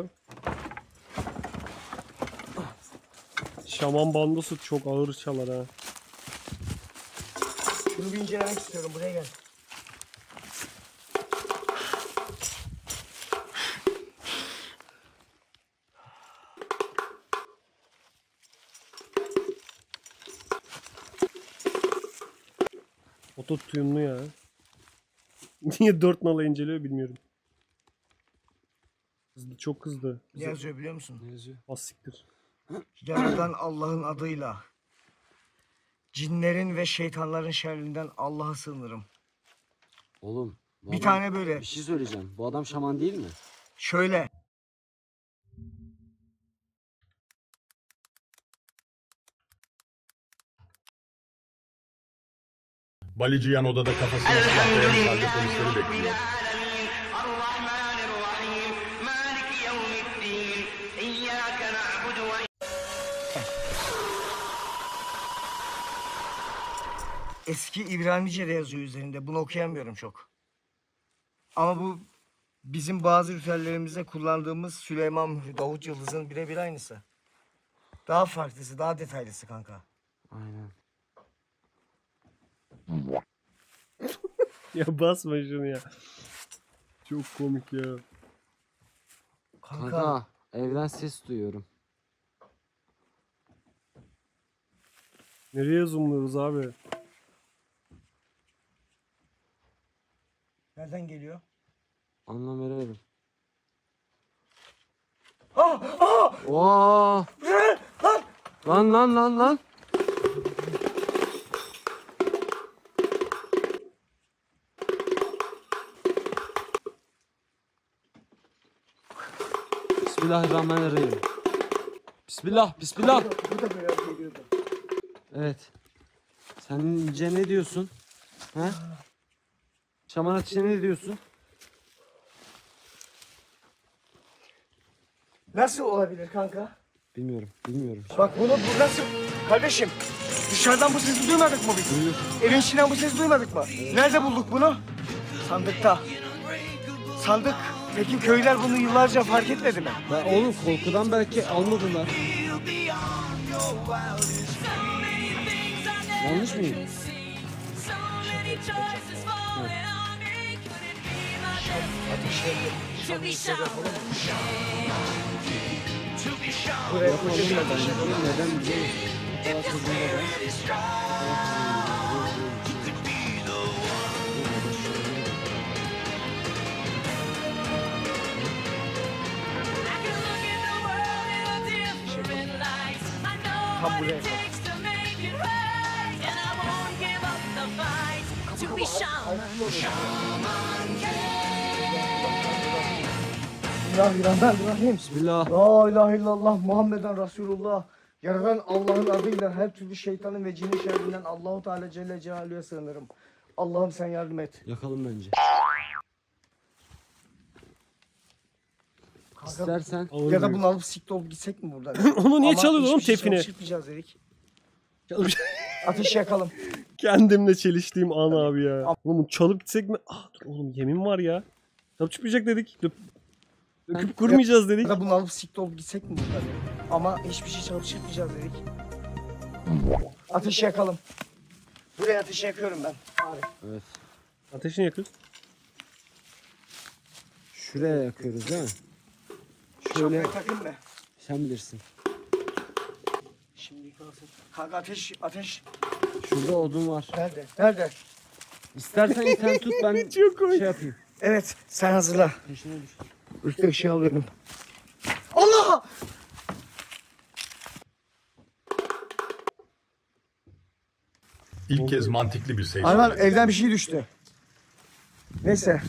Şaman bandosu çok ağır çalar ha. Şunu bir incelemek istiyorum buraya gel. Ototuyunlu ya. Niye dört nala inceliyor bilmiyorum. Hızlı, çok hızlı. Ne yazıyor biliyor musun? Ne yazıyor? Az siktir. Yaradan Allah'ın adıyla. Cinlerin ve şeytanların şerrinden Allah'a sığınırım. Oğlum. bu Bir adam- tane böyle. Bir şey söyleyeceğim. Bu adam şaman değil mi? Şöyle. Balici yan odada kafasına silah dayamış halde polisleri bekliyor. Eski İbranice de yazıyor üzerinde. Bunu okuyamıyorum çok. Ama bu bizim bazı ritüellerimizde kullandığımız Süleyman Mührü, Davut Yıldız'ın birebir aynısı. Daha farklısı, daha detaylısı kanka. Aynen. Ya basma şunu ya. Çok komik ya. Kanka, Kanka evden ses duyuyorum. Nereye zoomluyoruz abi? Nereden geliyor? Anlam veremedim. Ah! Ah! Oo! Lan lan lan lan. Bismillahirrahmanirrahim. Bismillah, bismillah. Bu da böyle geliyordu. Evet. Sen ince ne diyorsun? He? Şaman ateşine ne diyorsun? Nasıl olabilir kanka? Bilmiyorum, bilmiyorum. Bak bunu bu nasıl? Kardeşim dışarıdan bu sesi duymadık mı biz? Evin içinden bu sesi duymadık mı? Nerede bulduk bunu? Sandıkta. Sandık. Peki köyler bunu yıllarca fark etmedi mi? Ben oğlum korkudan belki almadılar. Yanlış mıyım? Buraya Yapalım kocaman da ben ateş yapayım. Neden biliyor musun? Bu kadar kızında ben. Bismillahirrahmanirrahim. Bismillah. La ilahe illallah Muhammeden Resulullah. Yaradan Allah'ın adıyla her türlü şeytanın ve cinin şerrinden Allahu Teala Celle Celaluhu'ya sığınırım. Allah'ım sen yardım et. Yakalım bence. İstersen Ya da bunu alıp siktir olup gitsek mi buradan? Onu niye Ama çalıyorsun oğlum hiçbir şey tepini? Çalıştırmayacağız dedik. Ateş yakalım. Kendimle çeliştiğim an abi ya. Oğlum çalıp gitsek mi? Ah dur oğlum yemin var ya. Çalıp çıkmayacak dedik. Döküp kurmayacağız dedik. Ya da bunu alıp siktir olup gitsek mi buradan? Ama hiçbir şey çalıştırmayacağız dedik. Ateş yakalım. Buraya ateş yakıyorum ben. Abi. Ateşini yakıyoruz. şuraya yakıyoruz değil mi? Şöyle Şöyle takayım mı? sen bilirsin. Şimdi yıkansın. Kanka ateş, ateş. Şurada odun var. Nerede? Nerede? İstersen sen tut ben Çok şey yapayım. Evet, sen hazırla. Peşine düş. Üstte ışığı alıyorum. Allah! İlk kez mantıklı bir seçim. Hayvan evden bir şey düştü. Neyse.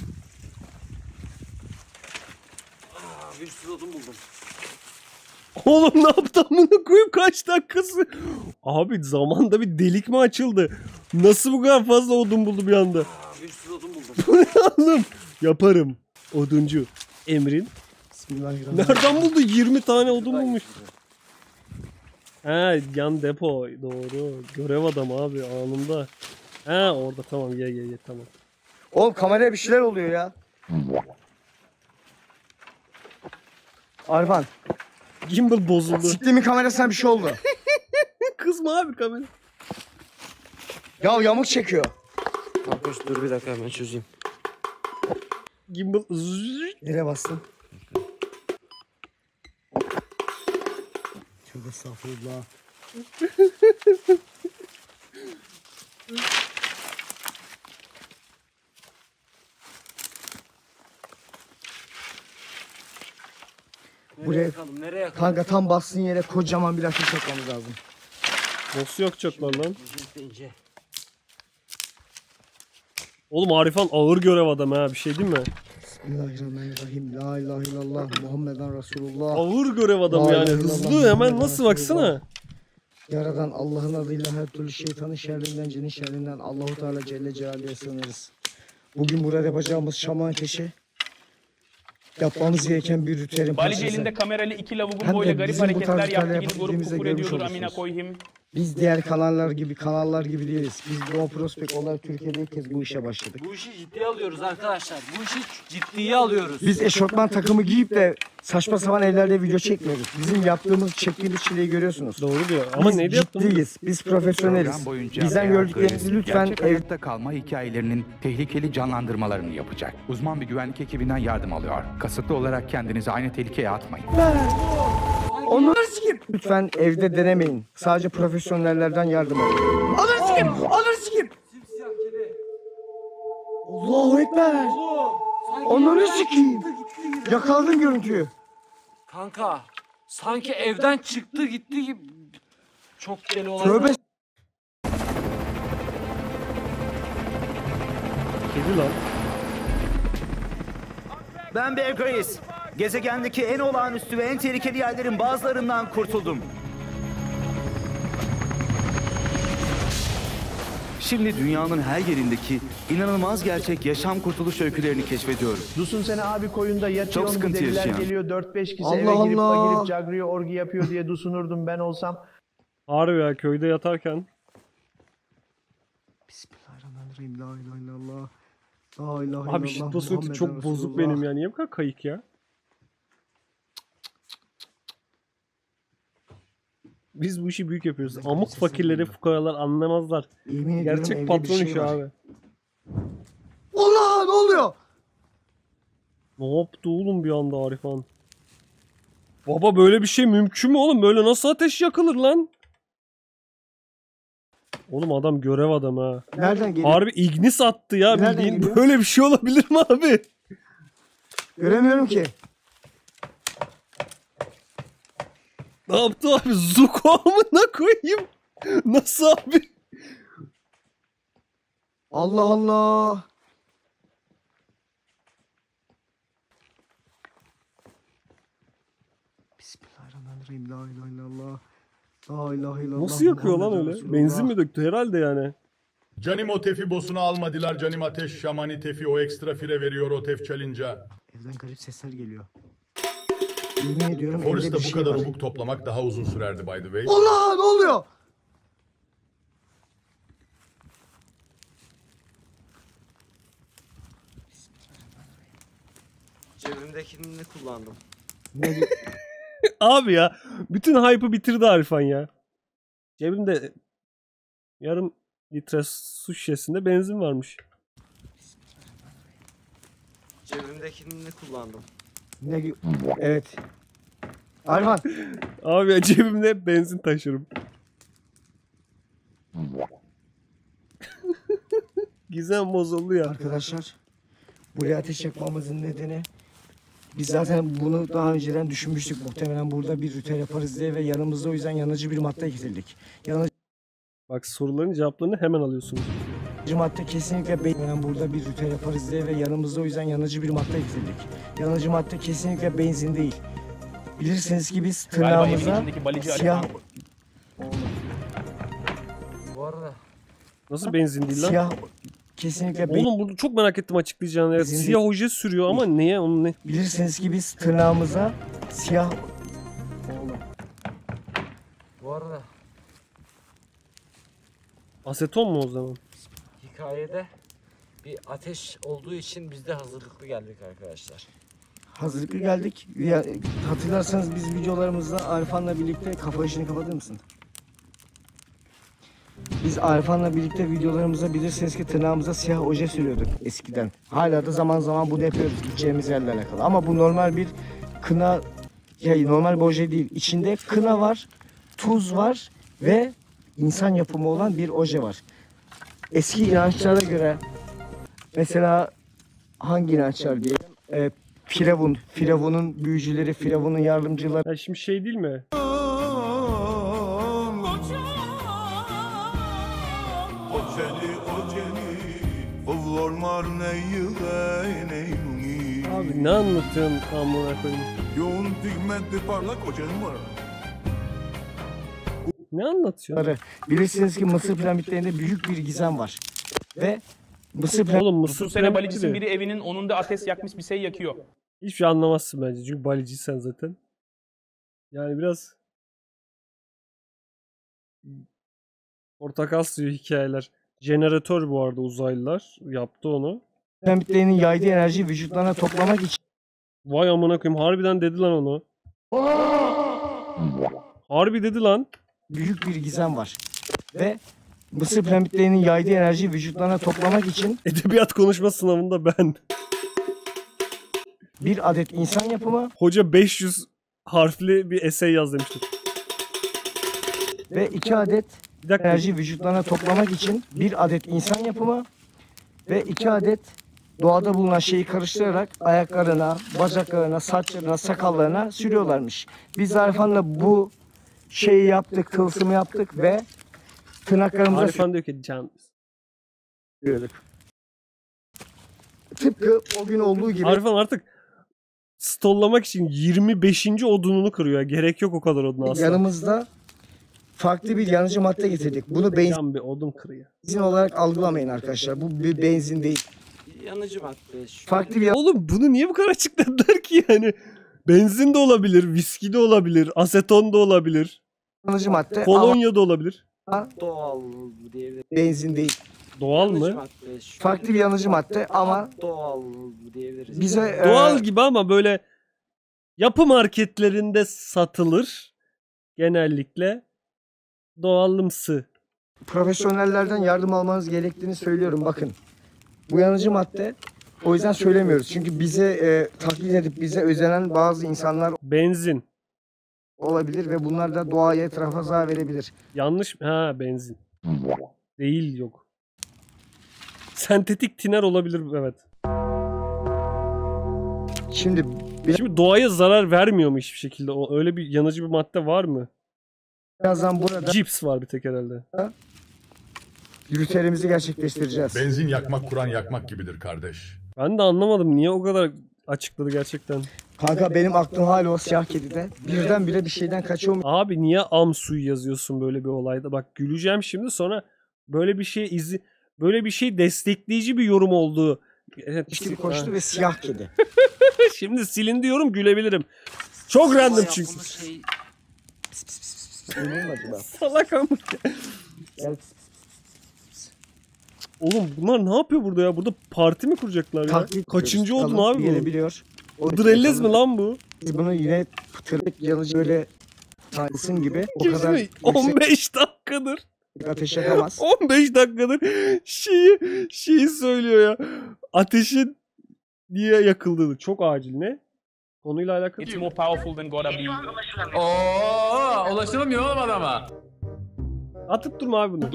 Bir sürü odun buldum. Oğlum ne yaptı amına koyayım kaç dakikası? Abi zamanda bir delik mi açıldı? Nasıl bu kadar fazla odun buldu bir anda? Bir sürü odun buldum. Bu ne oğlum? Yaparım. Oduncu. Emrin. Bismillahirrahmanirrahim. Nereden buldu? 20 tane odun bulmuş. He yan depo. Doğru. Görev adamı abi anında. He orada tamam gel gel gel tamam. Oğlum kameraya bir şeyler oluyor ya. Arvan, Gimbal bozuldu. siktiğimin kamerasına bir şey oldu. Kızma abi kamera. Ya yamuk çekiyor. Arkadaş dur bir dakika hemen çözeyim. Gimbal. Nereye bastın? Tövbe estağfurullah. Nereye Buraya- yakalım? Nereye yakalım? Kanka tam bastığın yere kocaman bir ateş yakmamız lazım. Nasıl yakacaklar lan? İnce ince. Oğlum Arifan ağır görev adamı ha bir şey değil mi? Bismillahirrahmanirrahim. La ilahe illallah Muhammeden Resulullah. Ağır görev adamı Vay yani hızlı hemen nasıl baksana. Yaradan Allah'ın adıyla her türlü şeytanın şerrinden, cinin şerrinden Allahu Teala Celle Celaluhu'ya sığınırız. Bugün burada yapacağımız şaman ateşi yapmamız gereken bir ritüelin Balici parçası. elinde kamerayla iki de boyla garip hareketler yaptı. Yine grup kukur ediyordur amina olursunuz. Biz diğer kanallar gibi kanallar gibi değiliz. Biz Doğu Prospekt olarak Türkiye'de ilk kez bu işe başladık. Bu işi ciddiye alıyoruz arkadaşlar. Bu işi ciddiye alıyoruz. Biz eşofman takımı giyip de saçma sapan evlerde video çekmiyoruz. Bizim yaptığımız, çektiğimiz çileyi görüyorsunuz. Doğru diyor ama Biz neydi yaptın? ciddiyiz. Biz profesyoneliz. Program boyunca Bizden Beyaz gördüklerinizi lütfen gerçek ev, hayatta kalma hikayelerinin tehlikeli canlandırmalarını yapacak. Uzman bir güvenlik ekibinden yardım alıyor. Kasıtlı olarak kendinizi aynı tehlikeye atmayın. Sikip. Lütfen evde denemeyin. Sadece profesyonellerden yardım alın. Onları sikip. Onları sikip. Allahu Ekber. Onları sikeyim. Yakaladım görüntüyü. Kanka sanki evden çıktı gitti gibi. Çok deli olan. Tövbe Kedi lan. Ben Bear Grylls. Gezegendeki en olağanüstü ve en tehlikeli yerlerin bazılarından kurtuldum. Şimdi dünyanın her yerindeki inanılmaz gerçek yaşam kurtuluş öykülerini keşfediyorum. Dusun abi koyunda yatıyor Çok deliler yaşayan. geliyor 4-5 kişi Allah eve girip Allah. girip cagriye orgi yapıyor diye dusunurdum ben olsam. Harbi ya köyde yatarken. Bismillahirrahmanirrahim. La ilahe illallah. La ilahe Abi illallah. shitpost Muhammeden çok bozuk Resulullah. benim ya. Niye bu kadar kayık ya? Biz bu işi büyük yapıyoruz. Amık fakirleri fukaralar anlamazlar. Yemin Gerçek patron şey işi var. abi. Allah ne oluyor? Ne yaptı oğlum bir anda Arifan? Baba böyle bir şey mümkün mü oğlum? Böyle nasıl ateş yakılır lan? Oğlum adam görev adamı ha. Nereden geliyor? Harbi ignis attı ya Nereden bildiğin. geliyor? Böyle bir şey olabilir mi abi? Göremiyorum ki. Ne yaptı abi? Zuko amına koyayım. Nasıl abi? Allah Allah. Bismillahirrahmanirrahim. La ilahe illallah. La ilahe illallah. Nasıl yakıyor lan öyle? Benzin mi döktü herhalde yani? Canim o tefi bosunu almadılar. Canim ateş şamani tefi o ekstra fire veriyor o tef çalınca. Evden garip sesler geliyor. Yemin ediyorum evde Forest'ta bir bu şey kadar var. obuk toplamak daha uzun sürerdi by the way. Allah ne oluyor? Cebimdekini kullandım. Abi ya bütün hype'ı bitirdi Arifan ya. Cebimde yarım litre su şişesinde benzin varmış. Cebimdekini kullandım. Ne Evet. Arman. Abi ya cebimde hep benzin taşırım. Gizem bozuldu ya. Arkadaşlar buraya ateş yakmamızın nedeni biz zaten bunu daha önceden düşünmüştük. Muhtemelen burada bir ritüel yaparız diye ve yanımızda o yüzden yanıcı bir madde getirdik. Yanıcı Bak soruların cevaplarını hemen alıyorsunuz. Madde kesinlikle benzin. burada bir ritüel yaparız diye ve yanımızda o yüzden yanıcı bir madde getirdik. Yanıcı madde kesinlikle benzin değil. Bilirsiniz ki biz Galiba evin tırnağımıza içindeki balıcı siyah, Alifan. Bu arada Nasıl benzin değil lan? siyah kesinlikle benzin. Oğlum bunu çok merak ettim açıklayacağını. Ya. Benzin Siyah oje sürüyor ama neye onu ne? Bilirsiniz ki biz tırnağımıza siyah bu arada Aseton mu o zaman? Hikayede bir ateş olduğu için biz de hazırlıklı geldik arkadaşlar. hazırlıklı geldik. Ya, hatırlarsanız biz videolarımızda Arfan'la birlikte kafa işini kapatır mısın? Biz Arfan'la birlikte videolarımızda bilirsiniz ki tırnağımıza siyah oje sürüyorduk eskiden. Hala da zaman zaman bunu yapıyoruz gideceğimiz yerle alakalı. Ama bu normal bir kına, ya normal bir oje değil. İçinde kına var, tuz var ve insan yapımı olan bir oje var. Eski inançlara göre mesela hangi inançlar diyelim? Ee, Firavun, Firavun'un büyücüleri, Firavun'un yardımcıları. Ya şimdi şey değil mi? Abi ne anlatıyorsun amına koyayım? Yoğun pigmentli parlak ocanım var. Ne anlatıyorsun? Bilirsiniz ki Mısır piramitlerinde büyük bir gizem var. Ve Mısır piramitleri... Oğlum 30 Mısır sene balıcısın piramitleri. biri evinin onun da ateş yakmış bir şey yakıyor. Hiçbir şey anlamazsın bence. Çünkü baliciysen zaten. Yani biraz portakal suyu hikayeler. Jeneratör bu arada uzaylılar. Yaptı onu. piramitlerinin yaydığı enerjiyi vücutlarına toplamak için Vay amına koyayım. Harbiden dedi lan onu. Harbi dedi lan. Büyük bir gizem var. Ve Mısır piramitlerinin yaydığı enerjiyi vücutlarına toplamak için Edebiyat konuşma sınavında ben. bir adet insan yapımı Hoca 500 harfli bir essay yaz demişti. ve iki adet Bir dakika. enerji vücutlarına toplamak için bir adet insan yapımı ve iki adet doğada bulunan şeyi karıştırarak ayaklarına, bacaklarına, saçlarına, sakallarına sürüyorlarmış. Biz Arfan'la bu şeyi yaptık, tılsımı yaptık ve tırnaklarımıza Arifan diyor ki can. sürüyorduk. Tıpkı o gün olduğu gibi Arifan artık stollamak için 25. odununu kırıyor. Gerek yok o kadar odun aslında. yanımızda farklı bir yanıcı madde getirdik. Bunu benzin bir odun kırıyor. olarak algılamayın arkadaşlar. Bu bir benzin değil. Yanıcı madde. Şu Farklı bir Oğlum bunu niye bu kadar açıkladılar ki yani? Benzin de olabilir, viski de olabilir, aseton da olabilir, yanıcı madde ama kolonya da olabilir. doğal diyebiliriz. benzin değil. Doğal mı? madde. Şu Farklı bir yanıcı madde ama doğal diyebiliriz. bize e, Doğal gibi ama böyle yapı marketlerinde satılır genellikle doğalımsı. profesyonellerden yardım almanız gerektiğini söylüyorum. Bakın bu yanıcı madde o yüzden söylemiyoruz. Çünkü bize e, taklit edip bize özenen bazı insanlar Benzin. Olabilir ve bunlar da doğaya etrafa zarar verebilir. Yanlış mı? Ha benzin. Değil yok. Sentetik tiner olabilir evet. Şimdi Şimdi doğaya zarar vermiyor mu hiçbir şekilde? O öyle bir yanıcı bir madde var mı? birazdan burada Cips var bir tek herhalde. ritüelimizi gerçekleştireceğiz. Benzin yakmak Kur'an yakmak gibidir kardeş. Ben de anlamadım niye o kadar açıkladı gerçekten. Kanka benim aklım hala o siyah kedide. Birdenbire bir şeyden kaçıyor mu? Abi niye am suyu yazıyorsun böyle bir olayda? Bak güleceğim şimdi sonra böyle bir şey izi böyle bir şey destekleyici bir yorum olduğu. Evet, gibi koştu ve siyah kedi. Şimdi silin diyorum gülebilirim. Çok random çünkü. Şey... Salak ama. Oğlum bunlar ne yapıyor burada ya? Burada parti mi kuracaklar ya? Taklit Kaçıncı yapıyoruz. oldun abi bu? Gelebiliyor. Drellez mi lan bu? Biz bunu yine tırnak yanıcı böyle tansın gibi o kadar Kimse yüksek 15 dakikadır. ateş yakamaz. 15 dakikadır şeyi şeyi söylüyor ya. Ateşin niye yakıldığını. Çok acil ne? Konuyla alakalı. It's more powerful than gotta be. Oo, ulaşılamıyor oğlum adama. Atıp durma abi bunu.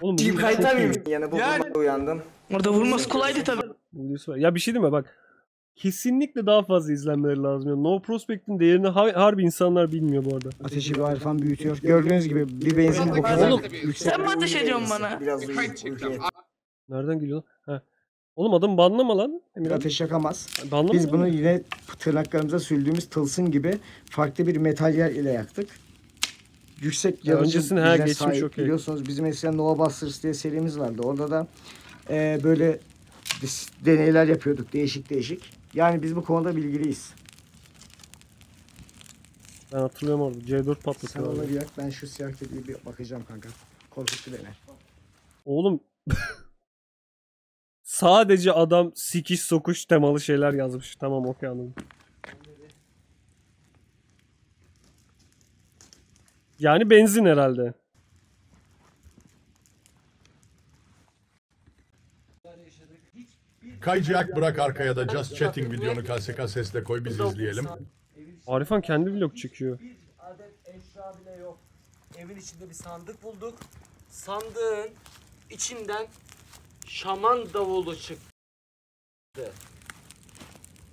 Oğlum çok iyi. mıyım? Yani bu Yani- uyandım. Orada vurması kolaydı tabii. Bu videosu var. Ya bir şey değil mi bak. Kesinlikle daha fazla izlenmeleri lazım. Yani no Prospect'in değerini har- harbi insanlar bilmiyor bu arada. Ateşi bir arfan büyütüyor. Gördüğünüz gibi bir benzin bu kadar Oğlum. Sen mi ateş ediyorsun bana? Biraz. Nereden geliyor lan? Ha. Oğlum adam banlama lan. Emirhan. ateş yakamaz. Banlama Biz bunu yine tırnaklarımıza sürdüğümüz tılsım gibi farklı bir materyal ile yaktık. Yüksek Ya yanıcı öncesini her geçmiş sahip okey. biliyorsunuz bizim eskiden Nova Busters diye serimiz vardı. Orada da e, böyle deneyler yapıyorduk değişik değişik. Yani biz bu konuda bilgiliyiz. Ben hatırlıyorum orada. C4 Sen patlatıyor. onu abi. bir yak ben şu siyah kediye bir bakacağım kanka. Korkuttu beni. Oğlum sadece adam sikiş sokuş temalı şeyler yazmış. Tamam okey anladım. Yani benzin herhalde. Kaycıyak bırak arkaya da Just Chatting videonu KSK sesle koy biz izleyelim. Arifan kendi vlog çekiyor. Bir adet eşya bile yok. Evin içinde bir sandık bulduk. Sandığın içinden şaman davulu çıktı.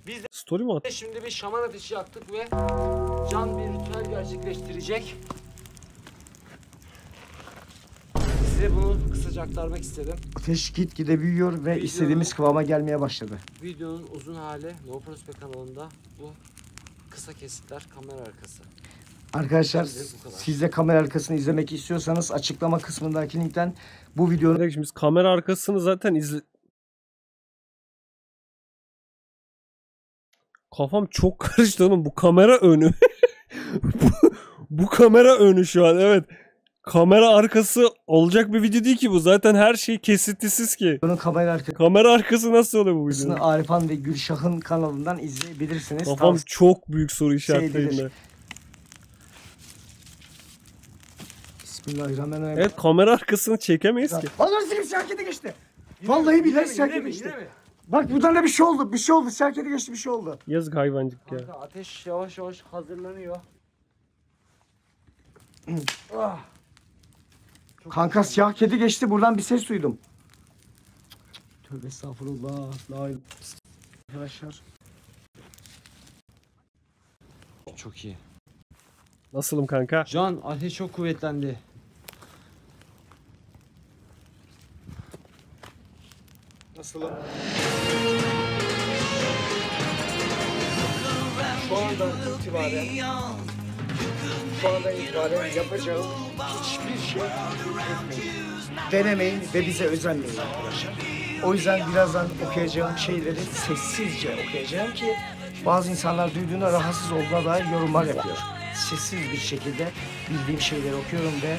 Biz de Story mi şimdi bir şaman ateşi yaktık ve can bir ritüel gerçekleştirecek. Size bunu kısaca aktarmak istedim. Ateş gitgide büyüyor ve istediğimiz kıvama gelmeye başladı. Videonun uzun hali No Prospect kanalında bu kısa kesitler kamera arkası. Arkadaşlar bu kadar. siz de kamera arkasını izlemek istiyorsanız açıklama kısmındaki linkten bu videonun Şimdi biz kamera arkasını zaten izle... Kafam çok karıştı oğlum. Bu kamera önü. bu, bu kamera önü şu an evet. Kamera arkası olacak bir video değil ki bu. Zaten her şey kesintisiz ki. bunun kamera arkasını Kamera arkası nasıl oluyor bu videonun? Arifan ve Gülşah'ın kanalından izleyebilirsiniz. Kafam çok büyük soru Tavsiye işaretlerinde. edilir. Bismillahirrahmanirrahim. Evet kamera arkasını çekemeyiz ki. Allah'ım senin şarketi geçti. Vallahi billahi şarketi geçti. Bak buradan da bir şey oldu. Bir şey oldu. Şarketi geçti bir şey oldu. Yazık hayvancık ya. Kanka ateş yavaş yavaş hazırlanıyor. ah. Kanka siyah kedi geçti. Buradan bir ses duydum. Tövbe estağfurullah. La Arkadaşlar. Çok iyi. Nasılım kanka? Can ateş çok kuvvetlendi. Nasılım? Şu andan itibaren andan itibaren yapacağım hiçbir şey etmeyin. Denemeyin ve bize özenmeyin arkadaşlar. O yüzden birazdan okuyacağım şeyleri sessizce okuyacağım ki bazı insanlar duyduğunda rahatsız olduğuna dair yorumlar yapıyor. Sessiz bir şekilde bildiğim şeyleri okuyorum ve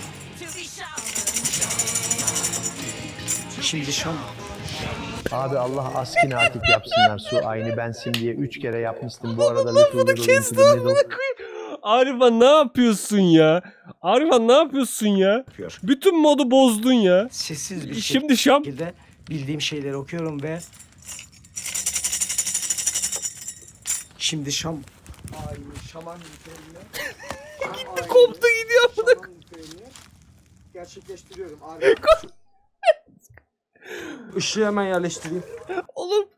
şimdi Şam Abi Allah askin artık yapsınlar su aynı bensim diye 3 kere yapmıştım. Bu arada into the middle. Arifan ne yapıyorsun ya? Arifan ne yapıyorsun ya? Bütün modu bozdun ya. sessiz bir Şimdi Şam şekilde bildiğim şeyleri okuyorum ve şimdi Şam Ay şaman Gitti koptu gidiyor Şaman gerçekleştiriyorum. Arif Işığı hemen yerleştireyim. Oğlum.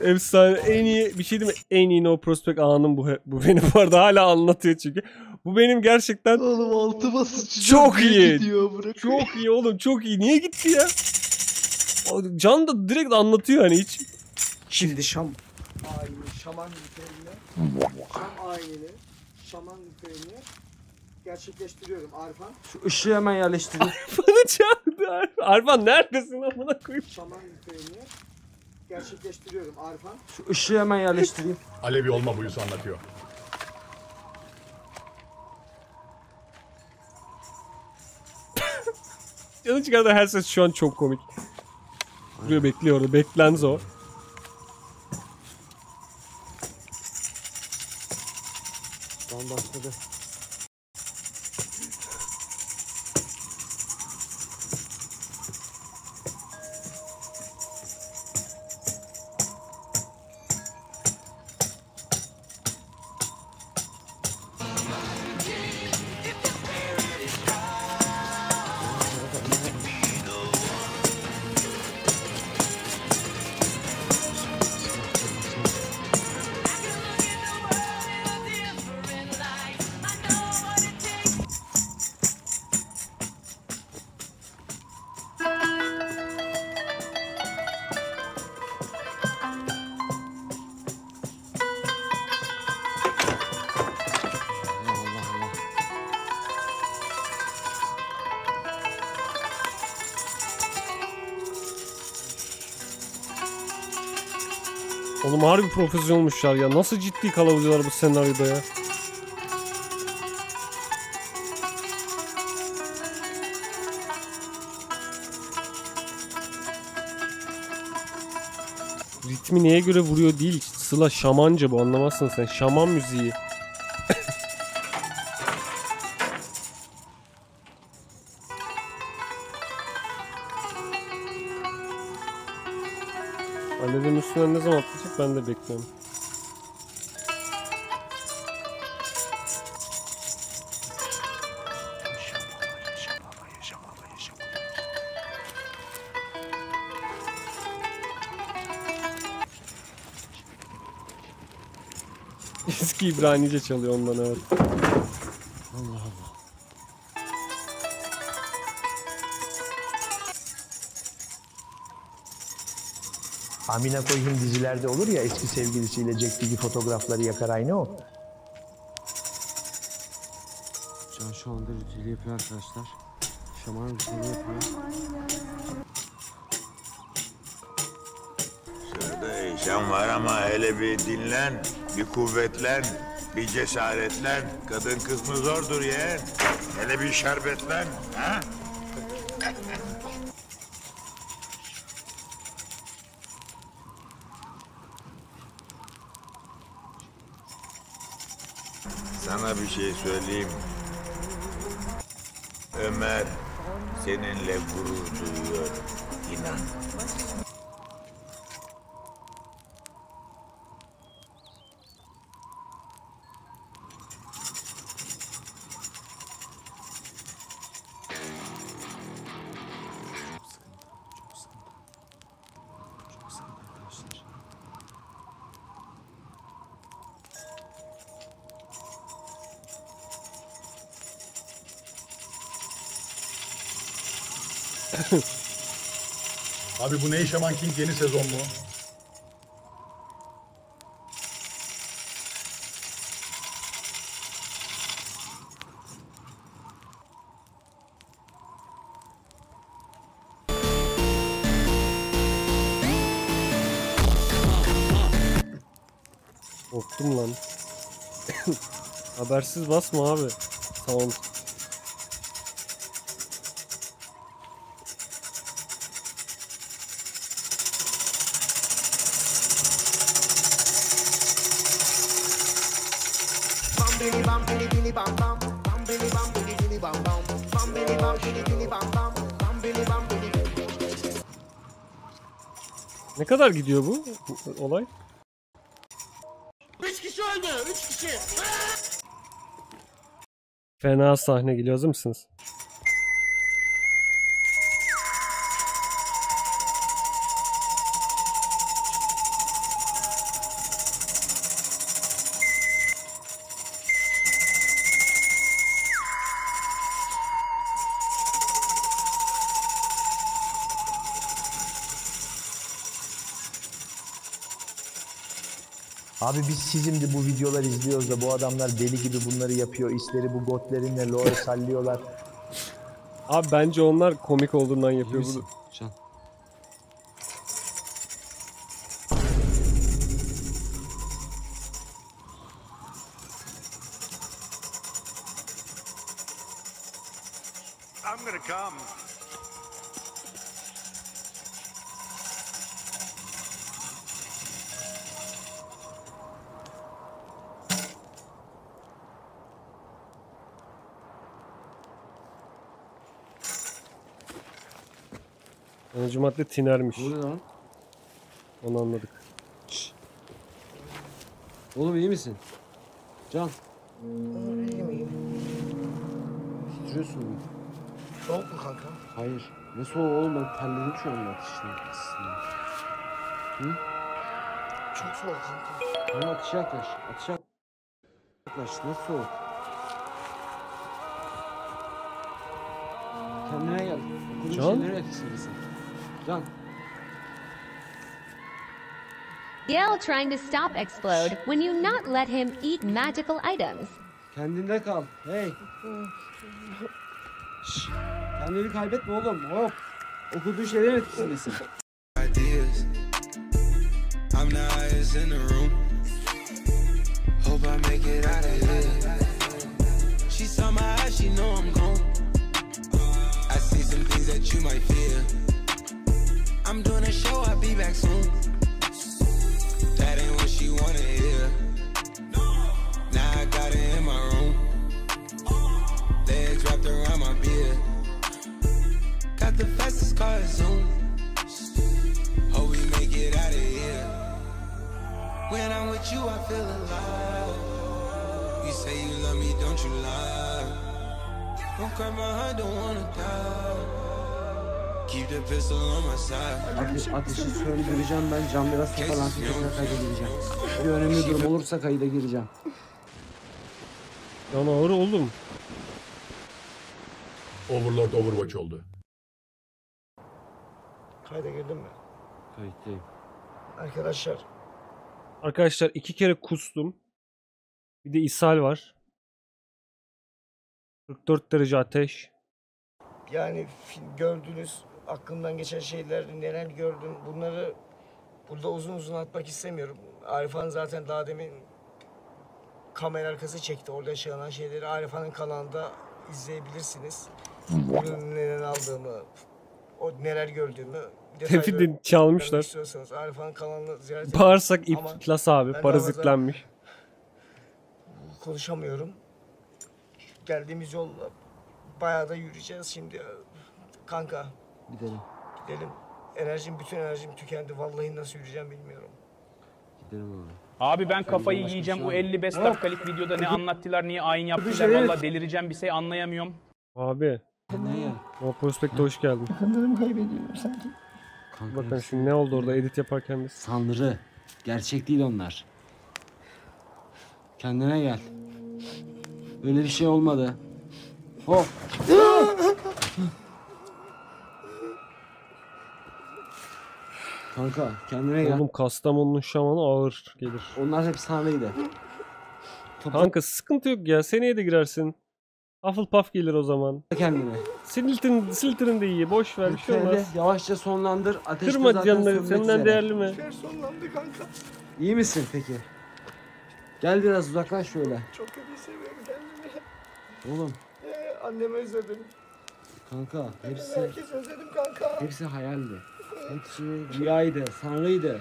Efsane en iyi bir şey değil mi? En iyi No Prospect anım bu. Bu benim bu arada hala anlatıyor çünkü. Bu benim gerçekten Oğlum altıma sıçacağım. çok iyi. gidiyor bırak. Çok iyi oğlum çok iyi. Niye gitti ya? Can da direkt anlatıyor hani hiç. Şimdi Şam ayini, şaman ritüelini, Şam ayini, şaman ritüelini gerçekleştiriyorum Arifan. Şu ışığı hemen yerleştireyim. Bana çağırdı Arifan. Arifan neredesin amına koyayım? Şaman ritüelini gerçekleştiriyorum Arifan. Şu ışığı hemen yerleştireyim. Alevi olma buyusu anlatıyor. Canı çıkardı her ses şu an çok komik. Duruyor bekliyor orada. Beklenz o. Tamam başladı. Harbi profesyonelmişler ya. Nasıl ciddi kalabiliyorlar bu senaryoda ya? Ritmi neye göre vuruyor değil. Sıla şamanca bu anlamazsın sen. Şaman müziği. Ben de bekliyorum. Eski İbranice çalıyor ondan evet. Amina koyayım dizilerde olur ya eski sevgilisiyle cekteki fotoğrafları yakar aynı o. Can şu anda ritüeli yapıyor arkadaşlar. Şaman ritüeli yapıyor. Sırada heyecan var ama hele bir dinlen, bir kuvvetlen, bir cesaretlen. Kadın kız mı zordur yeğen? Hele bir şerbetlen, ha? Şey söyleyeyim. Ömer seninle gurur duyuyor. İnan. Abi bu ne Shaman King yeni sezon mu? Korktum lan. Habersiz basma abi. Tamam. Bili bam bili bili bam bam. Bam bili bam bili bili bam bam. Bam bili bam bili bili bam bam. Bam bili bam bili Ne kadar gidiyor bu bu olay? Üç kişi öldü. Üç kişi. Fena sahne geliyor hazır mısınız? Abi biz sizimdi bu videolar izliyoruz da bu adamlar deli gibi bunları yapıyor. İsleri bu gotlerinle lore sallıyorlar. Abi bence onlar komik olduğundan yapıyor bunu. Yanıcı madde tinermiş. Ne oluyor lan? Onu anladık. Oğlum iyi misin? Can. Titriyorsun mu? Soğuk mu kanka? Hayır. Ne soğuk oğlum ben terledim şu anda ateşin ateşinden. Hı? Çok soğuk kanka. Tamam ateşe yaklaş. Ateşe yaklaş. Nasıl soğuk? Kendine gel. Okuduğun Can? şeyleri etkisidesin. Can. Yell trying to stop Explode when you not let him eat magical items. Kendinde kal. Hey. Şşş. Kendini kaybetme oğlum. Hop. Okuduğun şeylerin etkisindesin. ideas. I'm the highest in the room. Hope I make it out of here. She saw my eyes, she know I'm gone. I see some things that you might fear. I'm doing a show, I'll be back soon. That ain't what she wanna hear. Now I got it in my room. Legs wrapped around my beard. Got the fastest car, Zoom. Hope we make it out of here. When I'm with you, I feel alive. You say you love me, don't you lie? Don't cry my heart, don't wanna die. Keep the pistol on my side. Ate ateşi söndüreceğim ben cam biraz toparlansın tekrar kayda gireceğim. Bir önemli durum olursa kayda gireceğim. Canavarı oğlum. Overlord Overwatch oldu. Kayda girdim mi? Kayıttayım. Arkadaşlar Arkadaşlar iki kere kustum. Bir de ishal var. 44 derece ateş. yani gördünüz aklımdan geçen şeyler neler gördüm bunları burada uzun uzun atmak istemiyorum. Arifan zaten daha demin kamera arkası çekti orada yaşanan şeyleri Arifa'nın kanalında izleyebilirsiniz. Bunu neden aldığımı, o neler gördüğümü Tefidin çalmışlar. istiyorsanız Arifa'nın kanalını ziyaret. Bağırsak Ama iflas abi. Parazitlenmiş. Konuşamıyorum. Geldiğimiz yolla bayağı da yürüyeceğiz şimdi. Kanka Gidelim. gidelim. Enerjim, bütün enerjim tükendi. Vallahi nasıl yürüyeceğim bilmiyorum. Gidelim abi. Abi ben kafayı başka yiyeceğim. şey Bu mı? 55 Ha? dakikalık videoda ne anlattılar, niye ayin yaptılar. Valla delireceğim bir şey anlayamıyorum. Abi. Ne ya? O prospekte hoş geldin. Yakınlarımı kaybediyorum sanki. Kanka Bakın hepsi şimdi ne oldu orada edit yaparken biz. Sanrı. Gerçek değil onlar. Kendine gel. Öyle bir şey olmadı. Hop. Kanka kendine gel. Oğlum Kastamonu'nun şamanı ağır gelir. Onlar hep. Topu Kanka sıkıntı yok ya. Seneye de girersin. Hufflepuff gelir o zaman. kendine. Siltin, Silter'ın da iyi. Boş ver bir şey olmaz. yavaşça sonlandır. Ateş de Kırma zaten canını. Senden üzere. değerli mi? Sonlandı kanka. İyi misin peki? Gel biraz uzaklaş şöyle. Çok kötü hissediyorum kendimi. Oğlum Ee, annemi özledim. kanka hepsi Herkes özledim kanka. hepsi hayaldi. Hepsi rüyaydı, sanrıydı.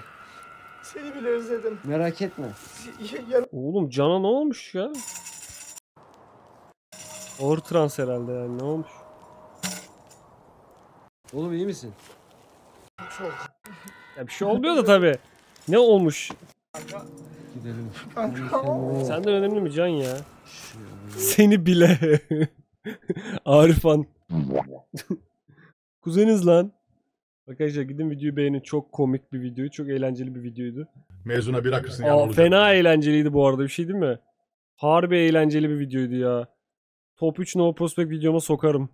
Seni bile özledim. Merak etme. Oğlum cana ne olmuş ya? Ağır trans herhalde yani ne olmuş? Oğlum iyi misin? Ya bir şey olmuyor da tabi. Ne olmuş? Gidelim. Kanka. Senden önemli mi Can ya? Seni bile. Arifan. Kuzeniz lan. Arkadaşlar gidin videoyu beğenin. Çok komik bir video. Çok eğlenceli bir videoydu. Mezuna bir akısın yan Aa, fena eğlenceliydi bu arada bir şey değil mi? Harbi eğlenceli bir videoydu ya. Top 3 No Prospect videoma sokarım.